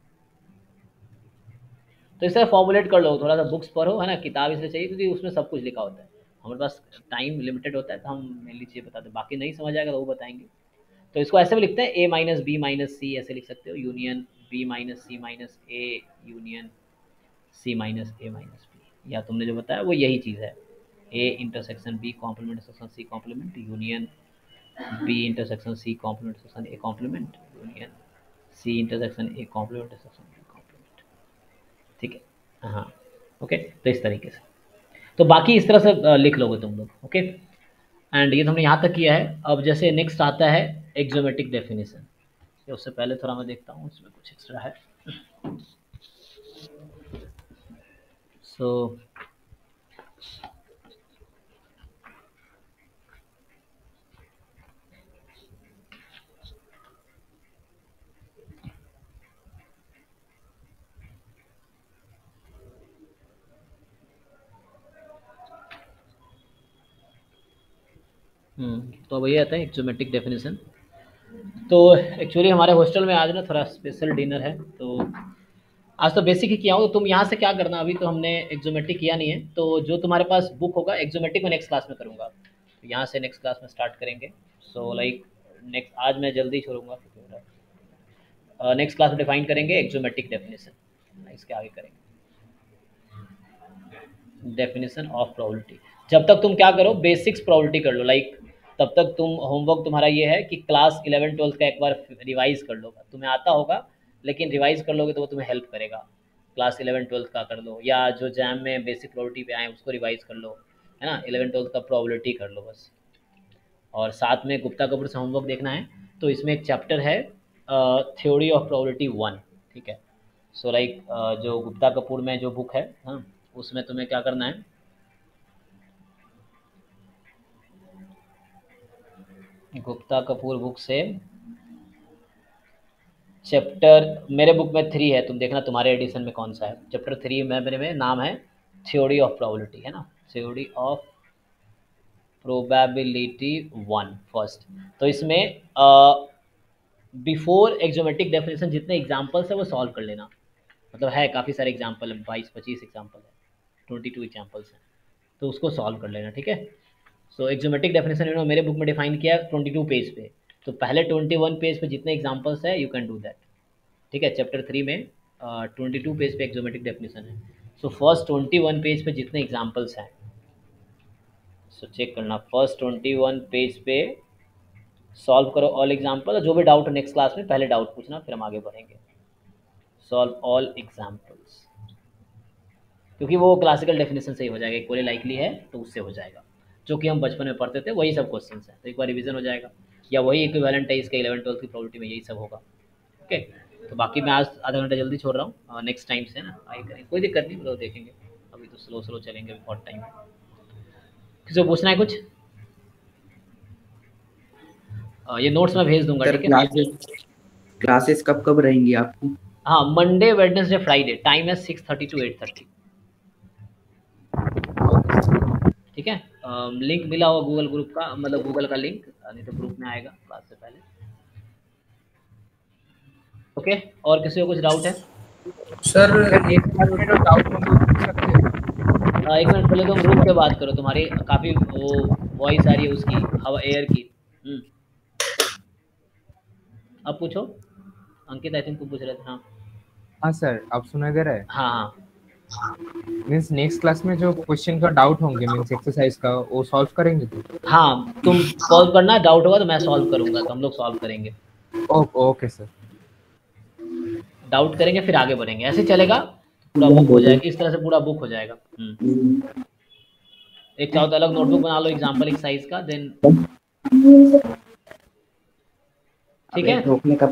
तो इसे फॉर्मुलेट कर लो, थोड़ा सा बुक्स पढ़ो, है ना? किताब इसलिए चाहिए क्योंकि उसमें सब कुछ लिखा होता है। हमारे पास टाइम लिमिटेड होता है तो हम मेनली चीज़ें बताते हैं। बाकी नहीं समझ आएगा तो वो बताएँगे। तो इसको ऐसे भी लिखते हैं A minus B minus C ऐसे लिख सकते हो union B minus C minus A union C minus A minus B या तुमने जो बताया वो यही चीज़ है। A intersection B complement section C complement union B intersection C complement section A complement union C intersection A complement section B complement ठीक है? हाँ ओके तो इस तरीके से। तो बाकी इस तरह से लिख लोगे तुम लोग ओके एंड ये तो हमने यहाँ तक किया है। अब जैसे नेक्स्ट आता है एक्जोमेटिक डेफिनेशन उससे पहले थोड़ा मैं देखता हूँ उसमें कुछ एक्स्ट्रा है। सो हम्म, तो अब ये आता है एक्जोमेट्रिक डेफिनेशन तो एक्चुअली हमारे हॉस्टल में आज ना थोड़ा स्पेशल डिनर है तो आज तो बेसिक ही किया हूँ। तो तुम यहाँ से क्या करना? अभी तो हमने एक्जोमेटिक किया नहीं है। तो जो तुम्हारे पास बुक होगा एक्जोमेटिक मैं नेक्स्ट क्लास में करूँगा। तो यहाँ से नेक्स्ट क्लास में स्टार्ट करेंगे। सो लाइक नेक्स्ट आज मैं जल्दी छोड़ूँगा नेक्स्ट क्लास में डिफाइन करेंगे एक्जोमेटिक डेफिनेशन इसके आगे करेंगे। डेफिनेशन ऑफ़ प्रोबेबिलिटी जब तक तुम क्या करो बेसिक्स प्रोबेबिलिटी कर लो। लाइक तब तक तुम होमवर्क तुम्हारा ये है कि क्लास इलेवन ट्वेल्थ का एक बार रिवाइज कर लो। तुम्हें आता होगा लेकिन रिवाइज कर लोगे तो वो तुम्हें हेल्प करेगा। क्लास इलेवन ट्वेल्थ का कर लो या जो जैम में बेसिक प्रोबेबिलिटी पे आए उसको रिवाइज कर लो है ना? इलेवन ट्वेल्थ का प्रोबेबिलिटी कर लो बस। और साथ में गुप्ता कपूर से होमवर्क देखना है तो इसमें एक चैप्टर है थ्योरी ऑफ़ प्रोबेबिलिटी वन ठीक है? सो so लाइक like, uh, जो गुप्ता कपूर में जो बुक है हाँ उसमें तुम्हें क्या करना है गुप्ता कपूर बुक से। चैप्टर मेरे बुक में थ्री है, तुम देखना तुम्हारे एडिशन में कौन सा है। चैप्टर थ्री में, मेरे में नाम है थ्योरी ऑफ़ प्रोबेबिलिटी है ना? Theory of probability one first तो इसमें बिफोर एक्जोमेटिक डेफिनेशन जितने एग्जाम्पल्स है वो सॉल्व कर लेना। मतलब है काफ़ी सारे एग्ज़ाम्पल बाईस, पच्चीस एग्ज़ाम्पल है ट्वेंटी टू एग्जाम्पल्स हैं। तो उसको सॉल्व कर लेना, ठीक है? सो एक्जोमेटिक डेफिनेशन इन्होंने मेरे बुक में डिफाइन किया ट्वेंटी टू पेज पे। तो पहले ट्वेंटी वन पेज पे जितने एग्जाम्पल्स है यू कैन डू दैट ठीक है? चैप्टर थ्री में ट्वेंटी टू पेज पे एक्जोमेटिक डेफिनेशन है। So first twenty one page पे जितने एग्जाम्पल्स हैं। सो चेक करना। फ़र्स्ट ट्वेंटी वन पेज पे सॉल्व करो ऑल एग्ज़ाम्पल जो भी डाउट नेक्स्ट क्लास में, पहले डाउट पूछना, फिर हम आगे बढ़ेंगे। सॉल्व ऑल एग्जाम्पल्स क्योंकि वो क्लासिकल डेफिनेशन से ही हो जाएगा। इक्वली लाइकली है तो उससे हो जाएगा। जो कि हम बचपन में पढ़ते थे वही सब क्वेश्चन हैं। तो एक बार रिविजन हो जाएगा। या वही इक्विवेलेंट है इसके इलेवन ट्वेल्थ की प्रॉबिलिटी में यही सब होगा। ओके तो बाकी मैं आज आधा घंटा जल्दी छोड़ रहा हूँ। नेक्स्ट टाइम से ना आई करें कोई दिक्कत नहीं मतलब देखेंगे। अभी तो स्लो स्लो चलेंगे अभी बहुत टाइम किसी को पूछना है कुछ? ये नोट्स मैं भेज दूँगा ठीक है? क्लासेस कब कब रहेंगी आपकी? हाँ मंडे वेडनेसडे फ्राइडे टाइम है six thirty to eight thirty ठीक है? लिंक मिला हुआ गूगल ग्रुप का मतलब गूगल का लिंक नहीं तो ग्रुप में आएगा क्लास से पहले। ओके और किसी को कुछ डाउट है? सर एक मिनट डाउट हाँ। एक मिनट पहले तुम रूम पे बात करो तुम्हारी काफ़ी वो वॉइस आ रही है उसकी हवा एयर की। हम्म। अब पूछो। अंकित आई थिंक तुम पूछ रहे थे। हाँ हाँ सर अब सुना दे रहा है? हाँ हाँ। मींस नेक्स्ट क्लास में जो क्वेश्चन का डाउट होंगे मींस एक्सरसाइज का वो सॉल्व करेंगे तो हाँ तुम सॉल्व करना डाउट होगा तो मैं सॉल्व करूँगा तो हम लोग सॉल्व करेंगे। ओके सर डाउट करेंगे फिर आगे बढ़ेंगे। ऐसे चलेगा पूरा बुक हो जाएगा इस तरह से पूरा बुक हो जाएगा। हम्म। एक चाहो तो अलग नोटबुक बना लो एग्ज़ाम्पल एक्सरसाइज का देन ठीक है? रोकने का